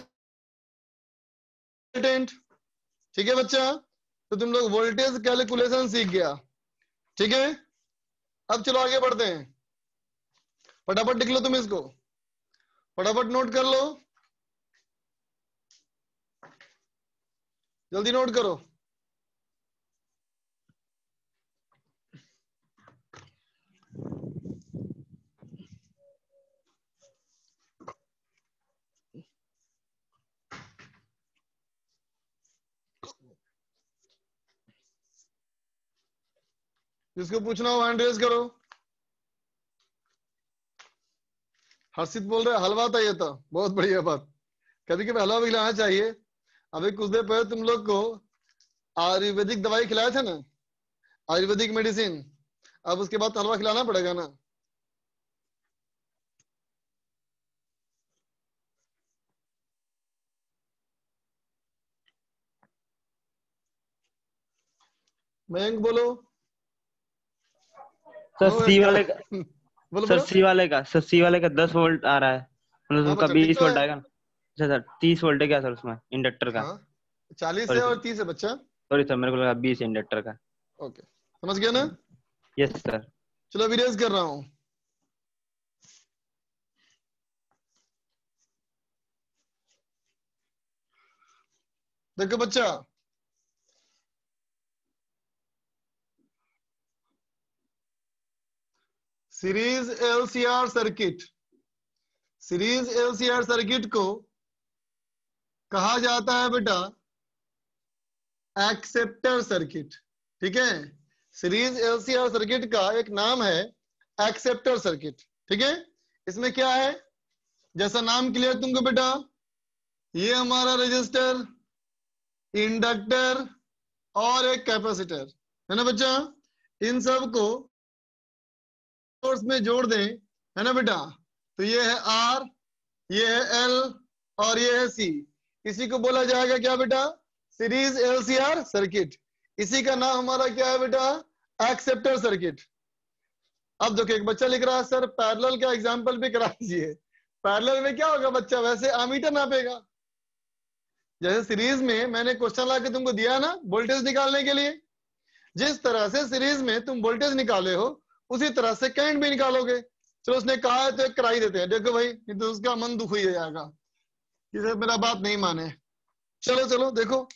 ठीक है बच्चा? तो तुम लोग वोल्टेज कैलकुलेशन सीख गया। ठीक है? अब चलो आगे बढ़ते हैं। फटाफट लिख लो तुम इसको। फटाफट नोट कर लो। जल्दी नोट करो। जिसको पूछना हो हैंड रेज करो। हर्षित बोल रहे हलवा था ये तो बहुत बढ़िया बात। कभी कभी हलवा भी खिलाना चाहिए। अभी कुछ देर पहले तुम लोग को आयुर्वेदिक दवाई खिलाया था ना? आयुर्वेदिक मेडिसिन। अब उसके बाद हलवा खिलाना पड़ेगा ना? मयंक बोलो। सर सी वाले सर वाले का सर सी वाले का दस वोल्ट आ रहा है। मतलब हाँ, उसका ठीक बीस वोल्ट आएगा। अच्छा सर तीस वोल्ट है क्या सर उसमें इंडक्टर का? हाँ चालीस है और. तीस है बच्चा? सॉरी सर मेरे को लगा बीस इंडक्टर का। ओके समझ गया ना? यस सर चलो अभी रेज कर रहा हूँ। देखो बच्चा series LCR circuit, series LCR circuit को कहा जाता है बेटा, एक्सेप्टर सर्किट, ठीक है? सीरीज़ एलसीआर सर्किट का एक नाम है एक्सेप्टर सर्किट, ठीक है? इसमें क्या है? जैसा नाम क्लियर तुमको बेटा, ये हमारा रजिस्टर, इंडक्टर और एक कैपेसिटर, है ना बच्चा? इन सबको सोर्स में जोड़ दें, है ना बेटा? तो ये है आर ये है एल और ये है सी इसी को बोला जाएगा क्या बेटा? सीरीज़ एलसीआर सर्किट इसी का नाम हमारा क्या है बेटा? एक्सेप्टर सर्किट अब देखो, एक बच्चा लिख रहा है, सर पैरेलल का एग्जांपल भी करा दीजिए। पैरेलल में क्या होगा बच्चा? वैसे आमीटर नापेगा। जैसे सीरीज़ में मैंने क्वेश्चन ला के तुमको दिया ना वोल्टेज निकालने के लिए, जिस तरह से सीरीज़ में तुम वोल्टेज निकाले हो उसी तरह से करंट भी निकालोगे। चलो उसने कहा है तो एक कराई देते हैं। देखो भाई नहीं तो उसका मन दुख ही जाएगा कि। मेरा बात नहीं माने। चलो चलो, देखो।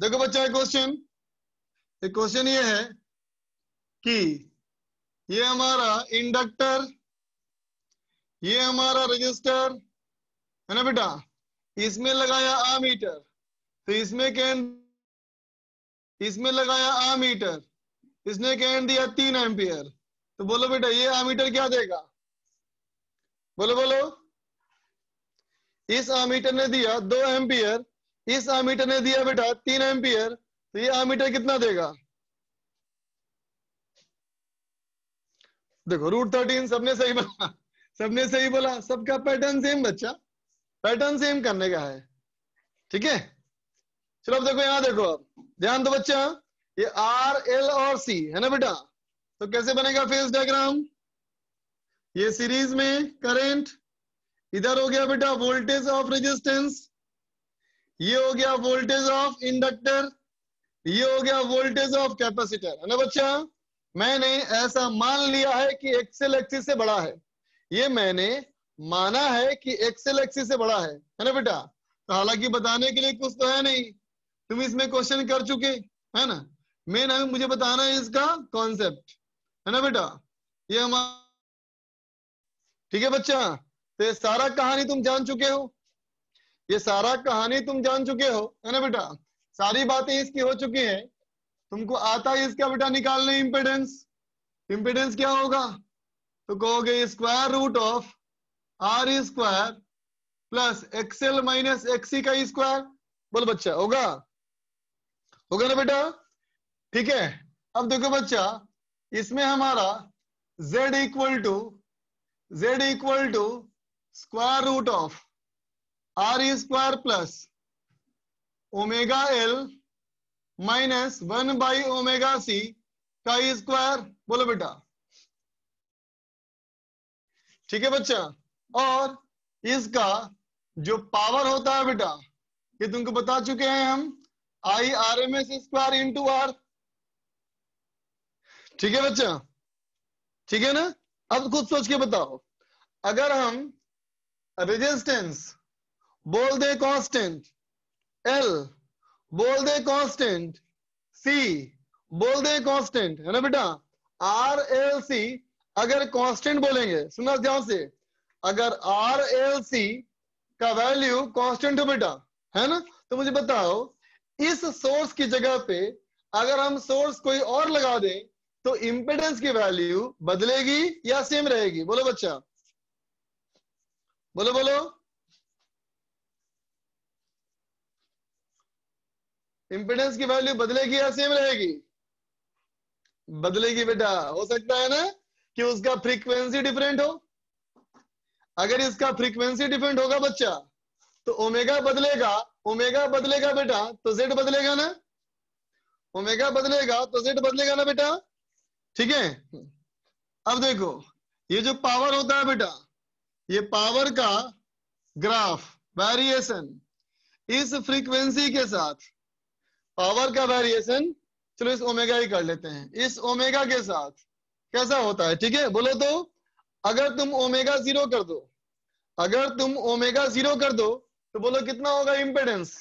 देखो बच्चा क्वेश्चन एक क्वेश्चन ये है कि ये हमारा इंडक्टर ये हमारा रजिस्टर है ना बेटा? इसमें लगाया आमीटर तो इसमें कैन, इसमें लगाया आमीटर इसने कैन दिया? तीन एम्पियर तो बोलो बेटा, ये आमीटर क्या देगा? बोलो बोलो। इस आमीटर ने दिया दो एम्पियर इस आमीटर ने दिया बेटा तीन एम्पियर तो ये आमीटर कितना देगा? देखो रूट थर्टीन सबने सही बोला। सबने सही बोला। सबका पैटर्न सेम बच्चा। पैटर्न सेम करने का है। ठीक है? चलो अब देखो, यहाँ देखो अब। ध्यान दो बच्चा। ये आर एल और सी है ना बेटा? तो कैसे बनेगा फ़ेज़ डायग्राम ये सीरीज़ में करंट इधर हो गया बेटा वोल्टेज ऑफ़ रेजिस्टेंस ये हो गया वोल्टेज ऑफ़ इंडक्टर ये हो गया वोल्टेज ऑफ़ कैपेसिटर है ना बच्चा? मैंने ऐसा मान लिया है कि एक्सेल एक्सिस से बड़ा है। ये मैंने माना है कि एक्सेल एक्सिस से बड़ा है है ना बेटा? तो हालाँकि बताने के लिए कुछ तो है नहीं। तुम इसमें क्वेश्चन कर चुके, है ना? मेन हमें मुझे बताना है इसका कॉन्सेप्ट है ना बेटा? ये हमारा ठीक है बच्चा? तो ये सारा कहानी तुम जान चुके हो। ये सारा कहानी तुम जान चुके हो। है ना बेटा? सारी बातें इसकी हो चुकी हैं। तुमको आता है इसका बेटा निकालने इम्पिडेंस इम्पिडेंस क्या होगा? तो कहोगे square root of R square plus XL minus XC का स्क्वायर बोल बच्चा, होगा? होगा ना बेटा? ठीक है? अब देखो बच्चा, इसमें हमारा z equal to z equal to square root of R square plus omega L minus one by omega C का स्क्वायर बोलो बेटा। ठीक है बच्चा? और इसका जो पावर होता है बेटा, ये तुमको बता चुके हैं हम I R M S square into R ठीक है बच्चा? ठीक है ना? अब खुद सोच के बताओ। अगर हम रेजिस्टेंस बोल दे कांस्टेंट एल बोल दे कांस्टेंट सी बोल दे कांस्टेंट है ना बेटा? आर एल सी अगर कांस्टेंट बोलेंगे सुना ध्यान से। अगर आर एल सी का वैल्यू कांस्टेंट हो बेटा, है ना? तो मुझे बताओ, इस सोर्स की जगह पे अगर हम सोर्स कोई और लगा दें तो इंपेडेंस की वैल्यू बदलेगी या सेम रहेगी? बोलो बच्चा। बोलो बोलो। इंपेडेंस की वैल्यू बदलेगी या सेम रहेगी? बदलेगी बेटा। हो सकता है ना कि उसका फ्रीक्वेंसी डिफरेंट हो। अगर इसका फ्रीक्वेंसी डिफरेंट होगा बच्चा तो ओमेगा बदलेगा। ओमेगा बदलेगा बेटा तो जेड बदलेगा ना? ओमेगा बदलेगा तो जेड बदलेगा ना बेटा? ठीक है? अब देखो, ये जो पावर होता है बेटा, ये पावर का ग्राफ वेरिएशन इस फ्रीक्वेंसी के साथ पावर का वेरिएशन चलो इस ओमेगा ही कर लेते हैं। इस ओमेगा के साथ कैसा होता है? ठीक है? बोलो तो अगर तुम ओमेगा ज़ीरो कर दो, अगर तुम ओमेगा ज़ीरो कर दो तो बोलो कितना होगा इम्पेडेंस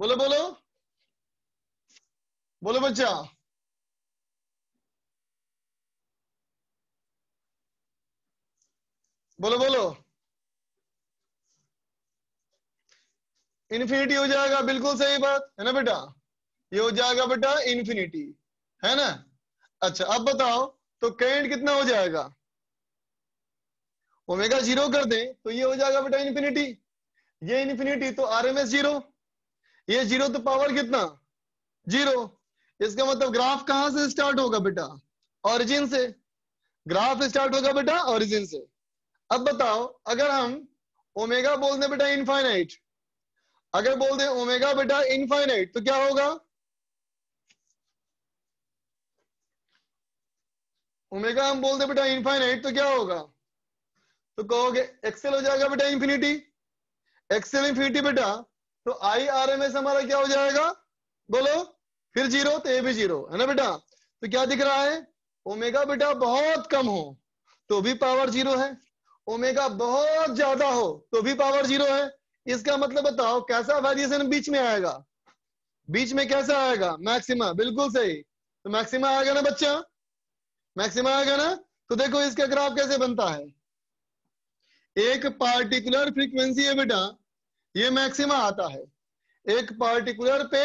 बोलो बोलो। बोलो बच्चा। बोलो बोलो। इन्फिनिटी हो जाएगा, बिल्कुल सही बात, है ना बेटा? ये हो जाएगा बेटा इन्फिनिटी है ना? अच्छा अब बताओ तो करंट कितना हो जाएगा? ओमेगा ज़ीरो कर दें तो ये हो जाएगा बेटा इन्फिनिटी ये इन्फिनिटी तो आरएमएस ज़ीरो ये ज़ीरो तो पावर कितना? ज़ीरो इसका मतलब ग्राफ कहाँ से स्टार्ट होगा बेटा? ओरिजिन से। ग्राफ स्टार्ट होगा बेटा ओरिजिन से। अब बताओ, अगर हम ओमेगा बोल दें बेटा इनफाइनाइट अगर बोल दें ओमेगा बेटा इनफाइनाइट तो क्या होगा? ओमेगा हम बोल दें बेटा इनफाइनाइट तो क्या होगा? तो कहोगे एक्सेल हो जाएगा बेटा इंफिनिटी एक्सेल इंफिनिटी बेटा तो आई आर एम एस हमारा क्या हो जाएगा? बोलो, फिर ज़ीरो तो ए भी ज़ीरो है ना बेटा? तो क्या दिख रहा है? ओमेगा बेटा बहुत कम हो तो भी पावर ज़ीरो है। ओमेगा बहुत ज़्यादा हो तो भी पावर ज़ीरो है। इसका मतलब बताओ, कैसा वेरिएशन बीच में आएगा? बीच में कैसा आएगा? मैक्सिमा बिल्कुल सही। तो मैक्सिमा आएगा ना बच्चा? मैक्सिमा आएगा ना? तो देखो, इसका ग्राफ कैसे बनता है? एक पार्टिकुलर फ्रीक्वेंसी है बेटा, ये मैक्सिमा आता है। एक पार्टिकुलर पे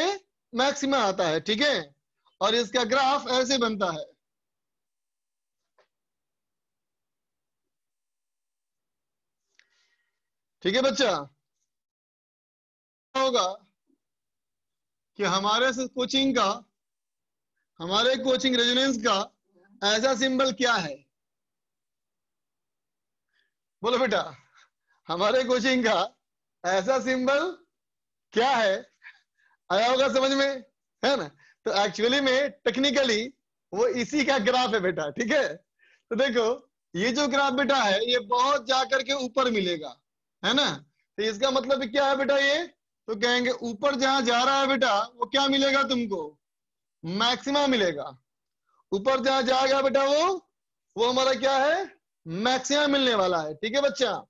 मैक्सिमा आता है, ठीक है? और इसका ग्राफ ऐसे बनता है। ठीक है बच्चा? होगा कि हमारे कोचिंग का, हमारे कोचिंग रेजोनेंस का ऐसा सिंबल क्या है? बोलो बेटा, हमारे कोचिंग का ऐसा सिंबल क्या है? आया होगा समझ में? है ना? तो एक्चुअली में टेक्निकली वो इसी का ग्राफ है बेटा, ठीक है? तो देखो, ये जो ग्राफ बेटा है, ये बहुत जाकर के ऊपर मिलेगा। है ना? तो इसका मतलब क्या है बेटा ये? तो कहेंगे, ऊपर जहाँ जा रहा है बेटा, वो क्या मिलेगा तुमको? मैक्सिमा मिलेगा। ऊपर जहाँ जाएगा बेटा वो वो हमारा क्या है? मैक्सिमा मिलने वाला है। ठीक है बच्चा?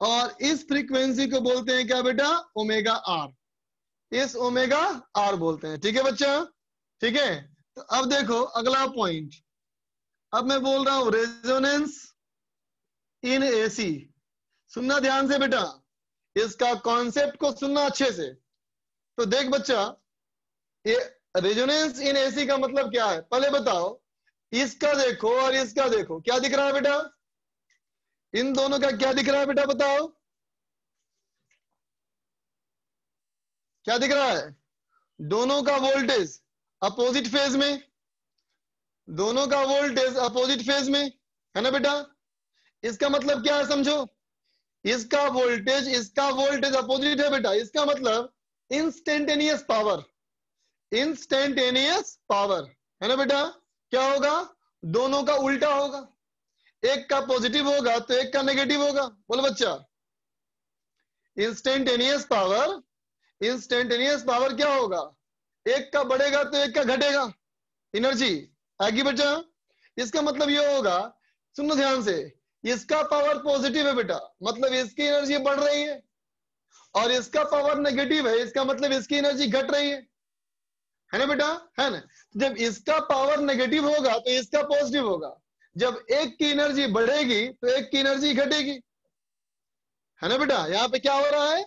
और इस फ्रीक्वेंसी को बोलते हैं क्या बेटा? Omega R. इस ओमेगा आर बोलते हैं। ठीक है बच्चा? ठीक है? तो अब देखो, अगला पॉइंट अब मैं बोल रहा हूँ रेजोनेंस इन एसी सुनना ध्यान से बेटा। इसका कॉन्सेप्ट को सुनना अच्छे से। तो देख बच्चा, ये रेजोनेंस इन एसी का मतलब क्या है? पहले बताओ, इसका देखो और इसका देखो। क्या दिख रहा है बेटा? इन दोनों का क्या दिख रहा है बेटा बताओ। क्या दिख रहा है? दोनों का वोल्टेज अपोजिट फ़ेज़ में, दोनों का वोल्टेज अपोजिट फ़ेज़ में, है ना बेटा? इसका मतलब क्या है समझो? इसका वोल्टेज इसका वोल्टेज अपोजिट है बेटा। इसका मतलब इंस्टेंटेनियस पावर इंस्टेंटेनियस पावर है ना बेटा? क्या होगा? दोनों का उल्टा होगा। एक का पॉजिटिव होगा तो एक का नेगेटिव होगा। बोलो बच्चा। इंस्टेंटेनियस पावर इंस्टेंटेनियस पावर क्या होगा? एक का बढ़ेगा तो एक का घटेगा। एनर्जी आगे बच्चा इसका मतलब यह होगा, सुनो ध्यान से। इसका पावर पॉजिटिव है बेटा। मतलब इसकी एनर्जी बढ़ रही है। और इसका पावर नेगेटिव है। इसका मतलब इसकी एनर्जी घट रही है। है ना बेटा? है ना? जब इसका पावर नेगेटिव होगा तो इसका पॉजिटिव होगा। जब एक की एनर्जी बढ़ेगी तो एक की एनर्जी घटेगी। है ना बेटा? यहाँ पे क्या हो रहा है?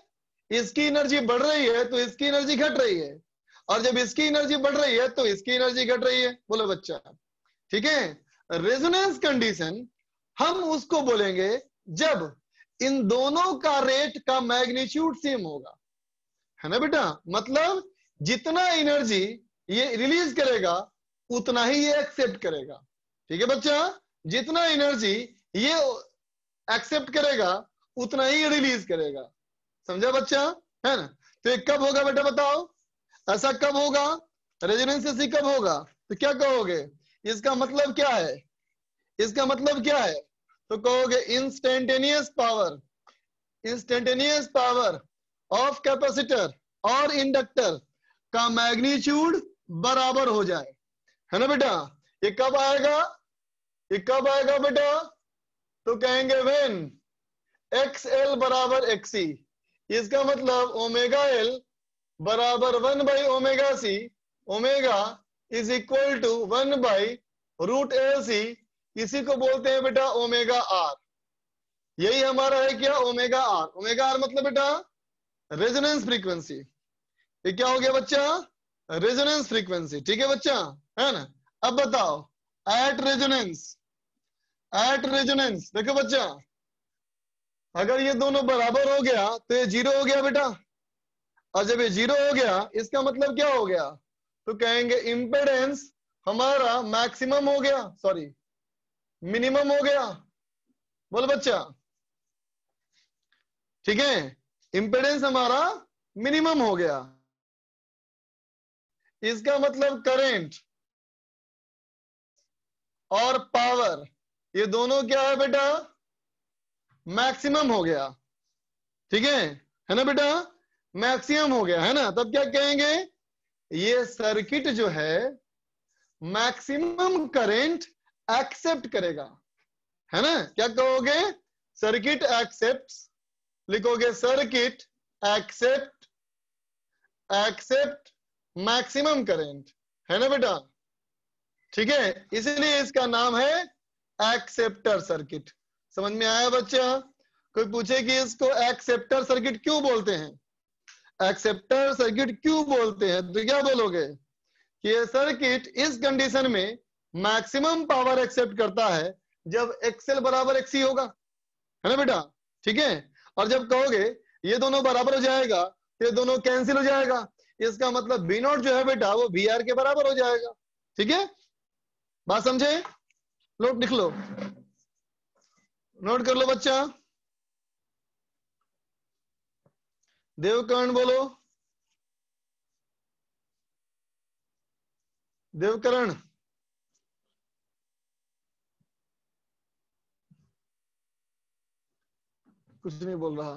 इसकी एनर्जी बढ़ रही है तो इसकी एनर्जी घट रही है। और जब इसकी एनर्जी बढ़ रही है तो इसकी एनर्जी घट रही है। बोलो बच्चा। ठीक है? रेजोनेंस कंडीशन हम उसको बोलेंगे जब इन दोनों का रेट का मैग्नीट्यूड सेम होगा। है ना बेटा? मतलब जितना एनर्जी ये रिलीज़ करेगा, उतना ही ये एक्सेप्ट करेगा। ठीक है बच्चा? जितना एनर्जी ये एक्सेप्ट करेगा, उतना ही रिलीज़ करेगा। समझा बच्चा? है ना? तो ये कब होगा बेटा बताओ? ऐसा कब होगा? रेजिडेंसी कब होगा? तो क्या कहोगे? इसका मतलब क्या है? इसका मतलब क्या है? तो कहोगे instantaneous power instantaneous power of capacitor और इंडक्टर का मैग्नीट्यूड बराबर हो जाए। है ना बेटा? ये कब आएगा? ये कब आएगा बेटा? तो कहेंगे वेन एक्स एल बराबर एक्सी इसका मतलब ओमेगा एल बराबर one by omega C omega is equal to one by root L C इसी को बोलते हैं बेटा ओमेगा आर। यही हमारा है क्या? Omega are. ओमेगा आर मतलब बेटा रेजोनेंस फ्रीक्वेंसी। ये क्या हो गया बच्चा? Resonance frequency. ठीक है बच्चा? है ना? अब बताओ। एट रेजोनेंस एट रेजोनेंस देखो बच्चा। अगर ये दोनों बराबर हो गया तो ये ज़ीरो हो गया बेटा। और जब ये ज़ीरो हो गया, इसका मतलब क्या हो गया? तो कहेंगे इम्पेडेंस हमारा मैक्सिमम हो गया। सॉरी मिनिमम हो गया। बोल बच्चा। ठीक है? इंपेडेंस हमारा मिनिमम हो गया। इसका मतलब करंट और पावर ये दोनों क्या है बेटा? मैक्सिमम हो गया। ठीक है? है ना बेटा? मैक्सिमम हो गया, है ना? तब क्या कहेंगे? ये सर्किट जो है मैक्सिमम करंट एक्सेप्ट करेगा। है ना? क्या कहोगे? सर्किट एक्सेप्ट लिखोगे circuit accept accept maximum current है ना बेटा? ठीक है? इसलिए इसका नाम है एक्सेप्टर सर्किट समझ में आया बच्चा? कोई पूछे कि इसको एक्सेप्टर सर्किट क्यों बोलते हैं? एक्सेप्टर सर्किट क्यों बोलते हैं? तो क्या बोलोगे? कि ये सर्किट इस कंडीशन में मैक्सिमम पावर एक्सेप्ट करता है जब एक्सएल बराबर एक्सी होगा। है ना बेटा? ठीक है? और जब कहोगे, ये दोनों बराबर हो जाएगा तो ये दोनों कैंसिल हो जाएगा। इसका मतलब बी नोट जो है बेटा, वो बी आर के बराबर हो जाएगा। ठीक है? बात समझे? नोट लिख लो। नोट कर लो बच्चा। देवकरण बोलो। देवकरण। कुछ नहीं बोल रहा।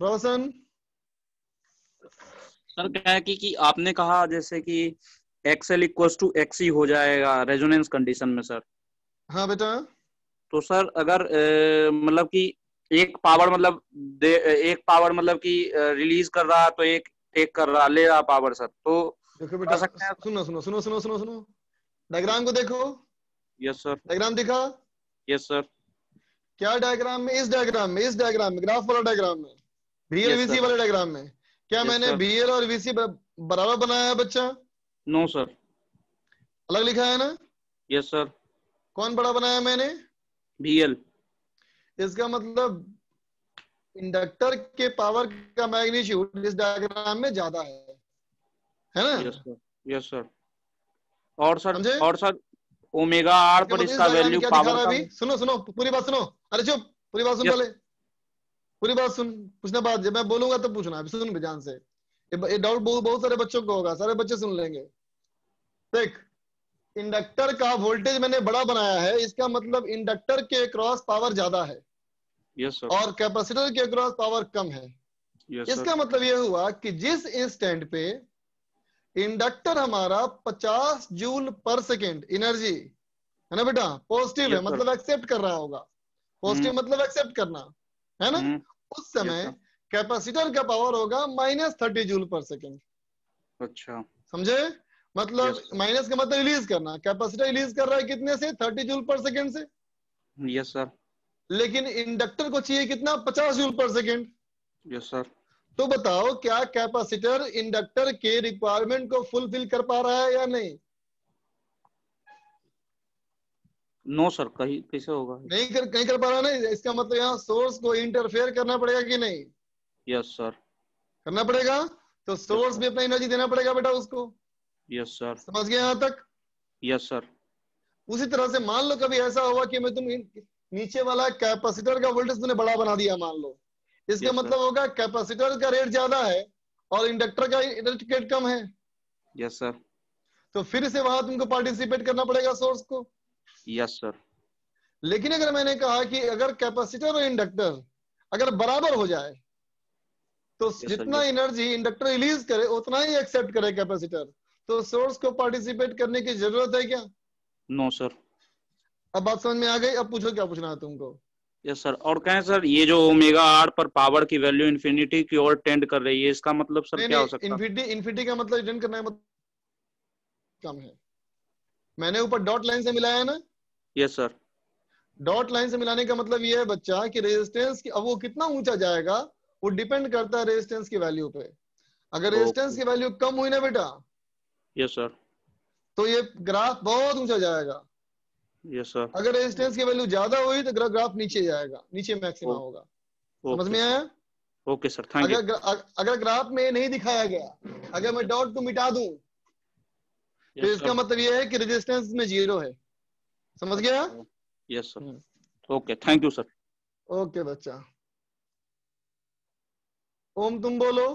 रोशन सर क्या है कि, कि आपने कहा जैसे कि एक्सएल इक्वल्स टू एक्स हो जाएगा रेजोनेंस कंडीशन में सर। हाँ बेटा। तो सर अगर मतलब कि एक पावर मतलब दे एक पावर मतलब कि रिलीज़ कर रहा तो एक टेक कर रहा ले रहा पावर सर। तो देखो बेटा सकते हैं सुनो सुनो सुनो सुनो सुनो सुनो। डायग्राम को देखो। यस सर डायग्राम दिखा। यस सर क्या डायग्राम में? इस डायग्राम में इस डायग्राम में ग्राफ वाला डायग्राम में। BL Yes. वाले डायग्राम में। क्या Yes, मैंने. बीएल और वीसी बराबर बनाया है बच्चा? नो सर अलग लिखा है ना? यस सर कौन बड़ा बनाया मैंने? बीएल इसका मतलब इंडक्टर के पावर का मैग्नीट्यूड इस डायग्राम में ज़्यादा है। है ना? यस सर यस सर और सर और सर ओमेगा आर पर इसका वैल्यू पावर का अभी सुनो सुनो पूरी बात सुनो। अरे चुप पूरी बात सुन पहले। पूरी बात सुन पूछना बात जब मैं बोलूँगा तो पूछना अभी सुन ध्यान से। ये डाउट बहुत बहुत सारे बच्चों को होगा सारे बच्चे सुन लेंगे। देख इंडक्टर का वोल्टेज मैंने बड़ा बनाया है इसका मतलब इंडक्टर के क्रॉस पावर ज़्यादा है। यस सर और कैपेसिटर के क्रॉस पावर कम है। यस इसका मतलब यह हुआ कि जिस इंस्टेंट पे इंडक्टर हमारा 50 जूल पर सेकेंड एनर्जी है ना बेटा? पॉजिटिव है मतलब एक्सेप्ट कर रहा होगा। Positive hmm. मतलब एक्सेप्ट करना है ना? हम्म, उस समय कैपेसिटर का पावर होगा minus thirty joule per second. अच्छा। समझे? मतलब माइनस का मतलब रिलीज़ करना। कैपेसिटर रिलीज़ कर रहा है कितने से? थर्टी जूल पर सेकेंड से। यस सर लेकिन इंडक्टर को चाहिए कितना? पचास joule per second. Yes sir तो बताओ क्या कैपेसिटर इंडक्टर के रिक्वायरमेंट को फुलफिल कर पा रहा है या नहीं? नो सर कहीं कैसे होगा? नहीं कर कहीं कर पा रहा नहीं इसका मतलब यहाँ सोर्स को इंटरफेयर करना पड़ेगा कि नहीं? यस yes, सर करना पड़ेगा? तो सोर्स भी अपना एनर्जी देना पड़ेगा बेटा उसको? यस सर समझ गए यहाँ तक? यस सर उसी तरह से मान लो कभी ऐसा हुआ कि मैं तुम नीचे वाला कैपेसिटर का वोल्टेज तुमने बड़ा बना दिया मान लो। इसका Yes, मतलब होगा कैपेसिटर का रेट ज़्यादा है और इंडक्टर का रेट कम है। यस सर तो फिर से वहाँ तुमको पार्टिसिपेट करना पड़ेगा सोर्स को। यस सर लेकिन अगर मैंने कहा कि अगर कैपेसिटर और इंडक्टर अगर बराबर हो जाए तो sir, जितना yes. एनर्जी इंडक्टर रिलीज़ करे उतना ही एक्सेप्ट करे कैपेसिटर तो सोर्स को पार्टिसिपेट करने की ज़रूरत है क्या? नो no, सर अब बात समझ में आ गई अब पूछो क्या पूछना है तुमको। यस सर और कहें सर ये जो ओमेगा आर पर पावर की वैल्यू इन्फिनिटी की ओर टेंड कर रही है इसका मतलब सर क्या हो सकता? है इन्फिनिटी इन्फिनिटी का मतलब रिटर्न करना है मतलब कम है। मैंने ऊपर डॉट लाइन से मिलाया है ना? यस सर डॉट लाइन से मिलाने का मतलब ये है बच्चा कि रेजिस्टेंस की अब वो कितना ऊँचा जाएगा वो डिपेंड करता है रेजिस्टेंस की वैल्यू पे। अगर रेजिस्टेंस की वैल्यू कम हुई ना बेटा यस सर तो ये ग्राफ बहुत ऊँचा जाएगा। यस सर अगर रेजिस्टेंस की वैल्यू ज़्यादा हुई तो ग्रा- ग्राफ नीचे जाएगा नीचे मैक्सिमम Oh. होगा। समझ में आया? ओके सर थैंक यू अगर ग्रा- अगर ग्राफ में नहीं दिखाया गया अगर मैं डॉट को मिटा दूँ तो इसका मतलब यह है कि रेजिस्टेंस में ज़ीरो है। समझ गया? Yes. Sir okay thank you sir okay बच्चा। ओम तुम बोलो।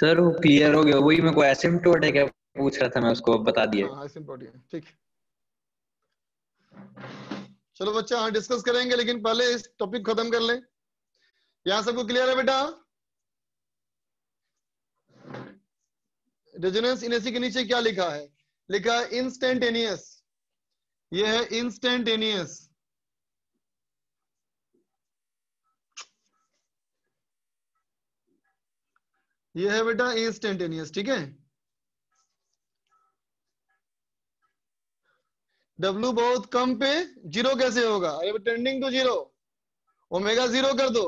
सर वो क्लियर हो गया। वही मेरे को एसिम्प्टोट है क्या पूछ रहा था मैं उसको बता दिए हाँ इम्पोर्टेंट ठीक। चलो बच्चा हाँ डिस्कस करेंगे, लेकिन पहले इस टॉपिक खत्म कर लें। यहाँ सबको क्लियर है बेटा? रेजोनेंस इनेसी के नीचे क्या लिखा है? लिखा है इंस्टेंटेनियस ये है इंस्टेंटेनियस ये है बेटा इंस्टेंटेनियस ठीक है? W बहुत कम पे ज़ीरो कैसे होगा? अरे tending to zero omega zero कर दो।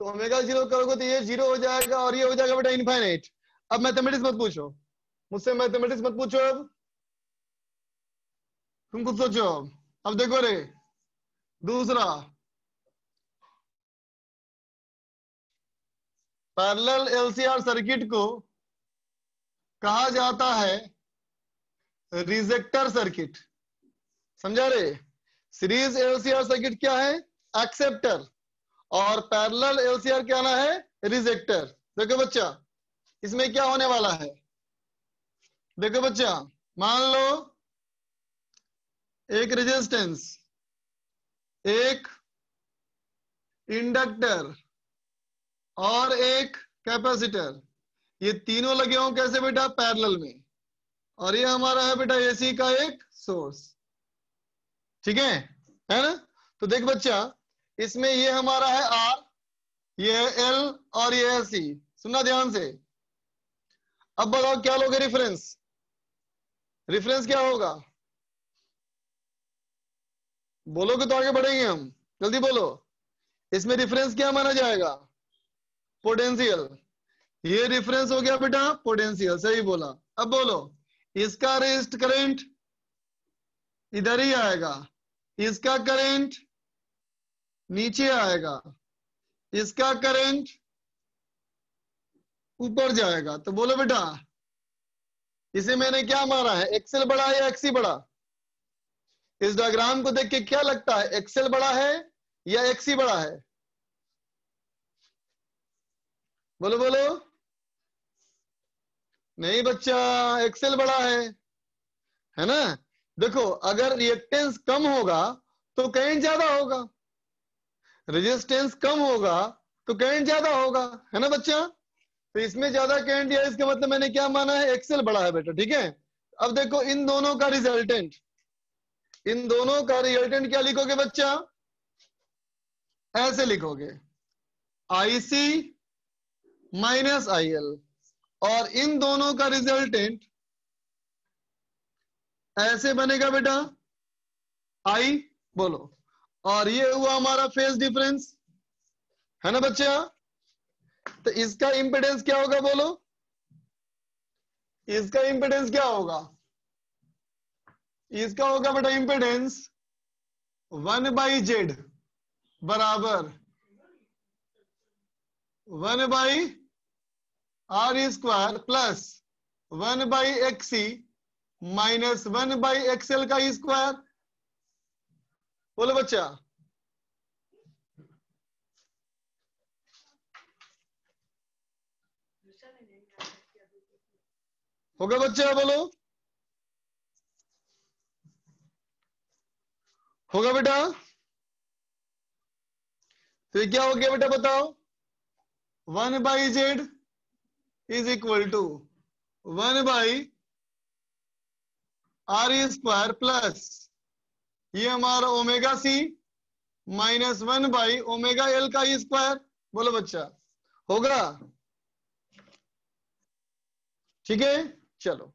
तो ओमेगा ज़ीरो करोगे तो ये ज़ीरो हो जाएगा और ये हो जाएगा बेटा इनफाइनाइट अब मैथमेटिक्स मत पूछो। मुझसे मैथमेटिक्स मत पूछो अब। तुम खुद सोचो। अब अब देखो रे। दूसरा। पैरेलल एलसीआर सर्किट को कहा जाता है रिजेक्टर सर्किट। समझा रे सीरीज़ एलसीआर सर्किट क्या है? एक्सेप्टर। और पैरेलल एलसीआर क्या आना है? रिजेक्टर। देखो बच्चा, इसमें क्या होने वाला है? देखो बच्चा, मान लो एक रेजिस्टेंस एक इंडक्टर और एक कैपेसिटर। ये तीनों लगे हों कैसे बेटा? पैरेलल में। और ये हमारा है बेटा एसी का एक सोर्स। ठीक है? है ना? तो देख बच्चा, इसमें ये हमारा है आर, ये है एल और ये है सी। सुनना ध्यान से। अब बताओ, क्या लोगे रेफरेंस रेफरेंस क्या होगा? बोलोगे तो आगे बढ़ेंगे हम। जल्दी बोलो। इसमें रेफरेंस क्या माना जाएगा? पोटेंशियल। ये रिफरेंस हो गया बेटा पोटेंशियल सही बोला। अब बोलो, इसका रेस्ट करंट इधर ही आएगा। इसका करंट नीचे आएगा। इसका करंट ऊपर जाएगा। तो बोलो बेटा, इसे मैंने क्या मारा है? एक्सेल बड़ा है या एक्सी बड़ा इस डायग्राम को देख के क्या लगता है? एक्सेल बड़ा है या एक्सी बड़ा है? बोलो बोलो। नहीं बच्चा एक्सेल बड़ा है है ना? देखो, अगर रिएक्टेंस कम होगा तो करंट ज़्यादा होगा। रेजिस्टेंस कम होगा तो करंट ज़्यादा होगा, है ना बच्चा? तो इसमें ज़्यादा करंट दिया इसका मतलब मैंने क्या माना है? एक्सेल बड़ा है बेटा, ठीक है? अब देखो, इन दोनों का रिजल्टेंट इन दोनों का रिजल्टेंट क्या लिखोगे बच्चा? ऐसे लिखोगे। आईसी माइनस आई एल और इन दोनों का रिजल्टेंट ऐसे बनेगा बेटा? आई बोलो। और ये हुआ हमारा फेस डिफरेंस है ना बच्चा? तो इसका इंपेडेंस क्या होगा बोलो? इसका इंपेडेंस क्या होगा? इसका होगा बेटा इंपेडेंस वन बाई जेड बराबर। One by R square plus one by XC minus one by XL का स्क्वायर बोलो बच्चा। होगा बच्चा, बोलो। होगा बेटा। तो ये क्या हो गया बेटा, बताओ। One by Z is equal to one by R square plus ये हमारा omega C minus one by omega L का स्क्वायर बोलो बच्चा, होगा? ठीक है? चलो।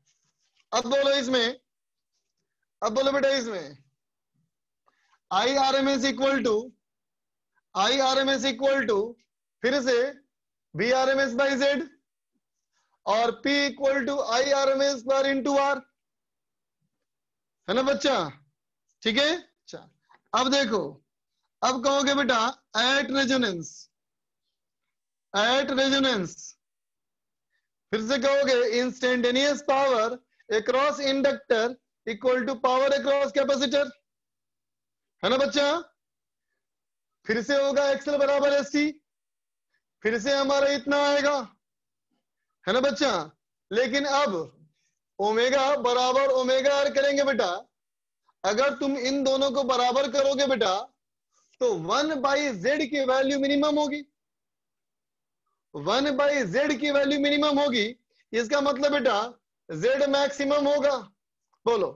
अब बोलो इसमें, अब बोलो बेटा इसमें। I R M S equal to I R M S equal to फिर से V R M S by Z और P equal to I R M S पर इंटू आर है ना बच्चा? ठीक है? अच्छा अब देखो। अब कहोगे बेटा एट रेजोनेंस एट रेजोनेंस फिर से कहोगे instantaneous power across inductor equal to power across capacitor है ना बच्चा? फिर से होगा एक्सल बराबर एस फिर से हमारा इतना आएगा। है ना बच्चा? लेकिन अब ओमेगा बराबर ओमेगा आर करेंगे बेटा। अगर तुम इन दोनों को बराबर करोगे बेटा तो वन बाई जेड की वैल्यू मिनिमम होगी। वन बाई जेड की वैल्यू मिनिमम होगी। इसका मतलब बेटा, जेड मैक्सिमम होगा। बोलो।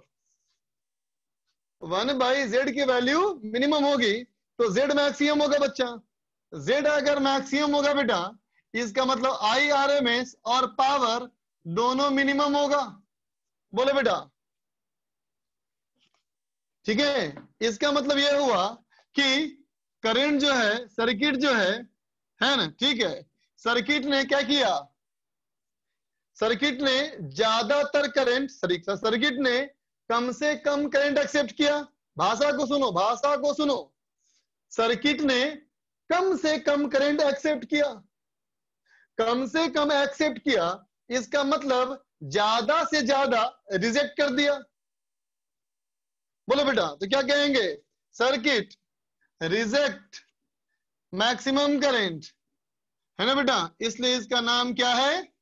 वन बाई जेड की वैल्यू मिनिमम होगी तो जेड मैक्सिमम होगा बच्चा। जेड अगर मैक्सिमम होगा बेटा इसका मतलब आई आर एम एस और पावर दोनों मिनिमम होगा। बोले बेटा। ठीक है? इसका मतलब यह हुआ कि करंट जो है सर्किट जो है है ना? ठीक है? सर्किट ने क्या किया? सर्किट ने ज़्यादातर करंट सर्किट ने कम से कम करंट एक्सेप्ट किया। भाषा को सुनो, भाषा को सुनो। सर्किट ने कम से कम करंट एक्सेप्ट किया। कम से कम एक्सेप्ट किया, इसका मतलब ज़्यादा से ज़्यादा रिजेक्ट कर दिया। बोलो बेटा तो क्या कहेंगे? सर्किट रिजेक्ट मैक्सिमम करंट है ना बेटा? इसलिए इसका नाम क्या है?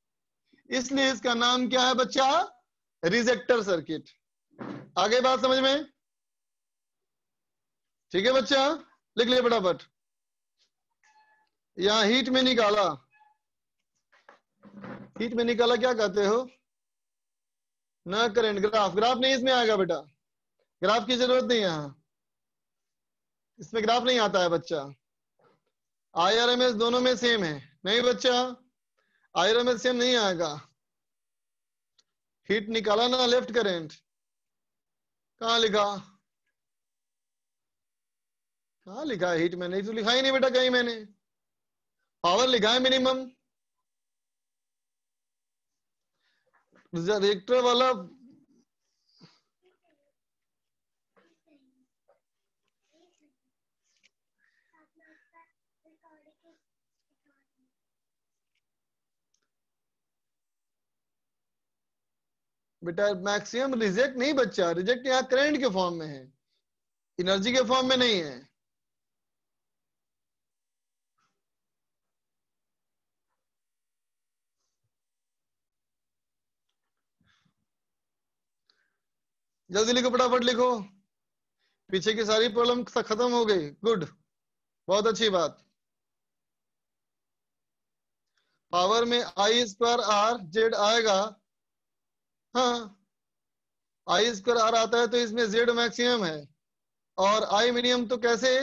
इसलिए इसका नाम क्या है बच्चा? रिजेक्टर सर्किट आगे बात समझ में? ठीक है बच्चा? लिख लिया फटाफट। यहाँ हीट में निकाला। हीट में निकाला, क्या कहते हो? ना करंट, ग्राफ। ग्राफ नहीं इसमें आएगा बेटा। ग्राफ की ज़रूरत नहीं है यहाँ। इसमें ग्राफ नहीं आता है बच्चा। आई आर एम एस दोनों में सेम है। नहीं बच्चा? I R M S same नहीं आएगा। हीट निकाला ना, लेफ़्ट करंट। कहा लिखा? कहा लिखा हीट में? नहीं तो लिखा ही नहीं बेटा कहीं मैंने। पावर लिखा है मिनिमम। रिएक्टर वाला बेटा मैक्सिमम रिजेक्ट नहीं बच्चा रिजेक्ट यहाँ करंट के फॉर्म में है। एनर्जी के फॉर्म में नहीं है। जल्दी लिखो, फटाफट लिखो। पीछे की सारी प्रॉब्लम खत्म हो गई। गुड बहुत अच्छी बात। पावर में आई स्क्वायर आर जेड आएगा। हाँ। आई स्क्वायर आर आता है तो इसमें जेड मैक्सिमम है। और आई मिनिमम तो कैसे?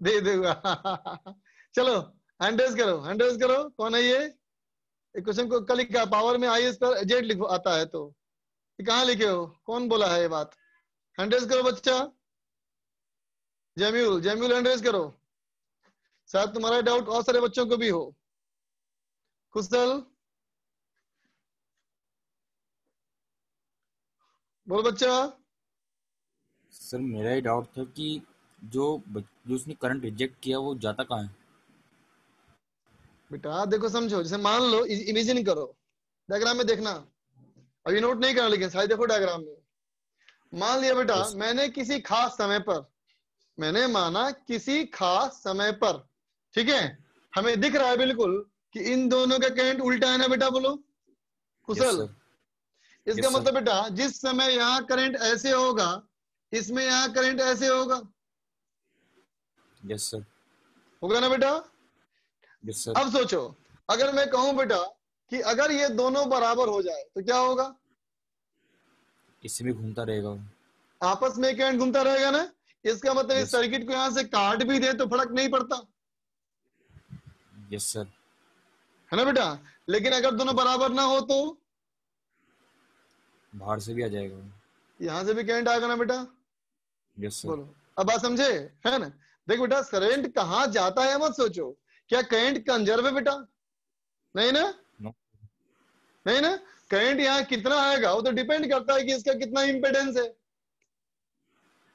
दे देगा। चलो हैंडरेज करो हैंडरेज करो। कौन है ये? क्वेश्चन को कल लिखा पावर में आई स्क्वायर जेड लिखो, आता है तो। कहा लिखे हो? कौन बोला है ये बात? हैंडरेज करो बच्चा। जमील जमील हैंडरेज करो। शायद तुम्हारा डाउट और सारे बच्चों को भी हो। कुशल। बोल बच्चा। सर मेरा ही डाउट था कि जो जो उसने करंट रिजेक्ट किया वो जाता कहाँ है? बेटा देखो समझो जैसे मान लो इमेजिन करो। डायग्राम में देखना। अभी नोट नहीं करना लेकिन शायद देखो डायग्राम में। मान लिया बेटा मैंने किसी खास समय पर मैंने माना किसी खास समय पर ठीक है? हमें दिख रहा है बिल्कुल कि इन दोनों का करंट उल्टा है ना बेटा बोलो? कुशल। Yes, इसका yes, मतलब बेटा जिस समय यहाँ करंट ऐसे होगा इसमें यहाँ करंट ऐसे होगा। यस सर होगा ना बेटा? यस सर अब सोचो अगर मैं कहूँ बेटा कि अगर ये दोनों बराबर हो जाए तो क्या होगा? इससे भी घूमता रहेगा आपस में करंट घूमता रहेगा ना? इसका मतलब इस सर्किट को यहाँ से काट भी दे तो फ़र्क नहीं पड़ता। यस सर है ना बेटा? लेकिन अगर दोनों बराबर ना हो तो? बाहर से भी आ जाएगा। यहाँ से भी करंट आएगा ना बेटा? यस सर बोलो। अब बात समझे? है ना? देख बेटा करंट कहाँ जाता है मत सोचो। क्या करंट कंजर्व है बेटा? नहीं ना. नहीं ना? करंट यहाँ कितना आएगा? वो तो डिपेंड करता है कि इसका कितना इम्पेडेंस है।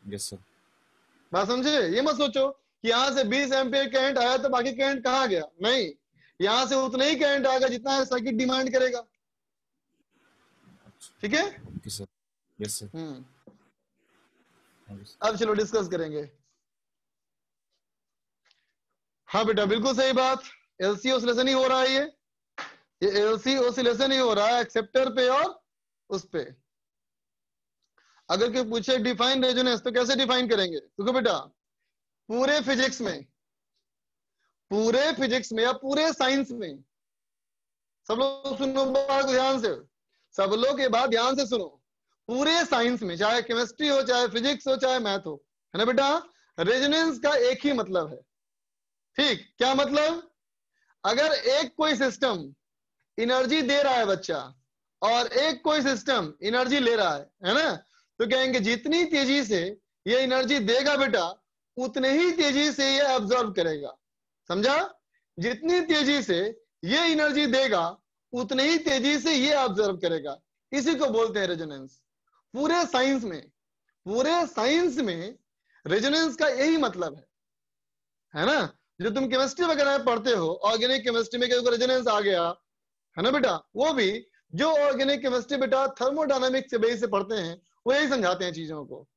यस सर बात समझे? ये मत सोचो कि यहाँ से 20 एम्पियर करंट आया तो बाकी करंट कहाँ गया? नहीं। यहाँ से उतना ही करंट आएगा जितना सर्किट डिमांड करेगा। ठीक है? Okay sir yes sir hmm. Sir अब चलो डिस्कस करेंगे। हाँ बेटा बिल्कुल सही बात। एलसी ऑसिलेशन ही हो रहा है ये। ये एलसी ऑसिलेशन ही हो रहा है एक्सेप्टर पे और उस पे। अगर कोई पूछे डिफाइन रेजोनेंस तो कैसे डिफाइन करेंगे? देखो बेटा, पूरे फिजिक्स में, पूरे फिजिक्स में या पूरे साइंस में, सब लोग सुनो बात ध्यान से। सब लोग ये बात ध्यान से सुनो। पूरे साइंस में, चाहे केमिस्ट्री हो, चाहे फिजिक्स हो, चाहे मैथ हो, है ना बेटा? रेजोनेंस का एक ही मतलब है। ठीक, क्या मतलब? अगर एक कोई सिस्टम एनर्जी दे रहा है बच्चा। और एक कोई सिस्टम एनर्जी ले रहा है है ना? तो कहेंगे, जितनी तेज़ी से ये एनर्जी देगा बेटा, उतने ही तेज़ी से ये ऑब्ज़र्व करेगा। समझा? जितनी तेज़ी से ये एनर्जी देगा, उतने ही तेज़ी से ये ऑब्ज़र्व करेगा। इसी को बोलते हैं रेजोनेंस पूरे साइंस में, पूरे साइंस में रेजोनेंस का यही मतलब है। है ना? जो तुम केमिस्ट्री वगैरह पढ़ते हो ऑर्गेनिक केमिस्ट्री में रेजोनेंस आ गया? है ना बेटा? वो भी जो ऑर्गेनिक केमिस्ट्री बेटा थर्मोडायनामिक्स से बेस से पढ़ते हैं, वो यही समझाते हैं चीज़ों को।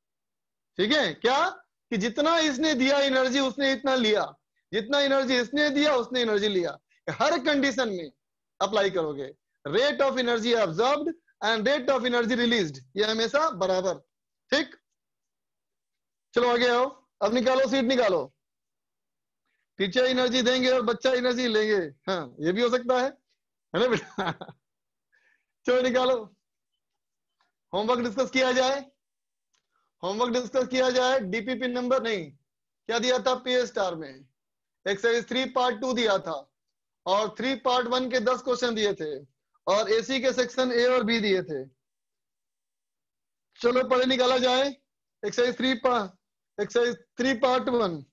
ठीक है? क्या? कि जितना इसने दिया एनर्जी उसने इतना लिया। जितना एनर्जी इसने दिया, उसने एनर्जी लिया। हर कंडीशन में अप्लाई करोगे। Rate of energy absorbed and rate of energy release ये हमेशा बराबर। ठीक? चलो आगे आओ। अब निकालो सीट निकालो। टीचर एनर्जी देंगे और बच्चा एनर्जी लेंगे। हाँ ये भी हो सकता है। है ना बेटा? चलो निकालो। होमवर्क डिस्कस किया जाए। होमवर्क डिस्कस किया जाए। डीपीपी नंबर नहीं। क्या दिया था? पी स्टार में। एक्सरसाइज थ्री पार्ट टू दिया था। और थ्री पार्ट वन के दस क्वेश्चन दिए थे। और एसी के सेक्शन ए और बी दिए थे। चलो पढ़े निकाला जाए। Exercise three part exercise three part one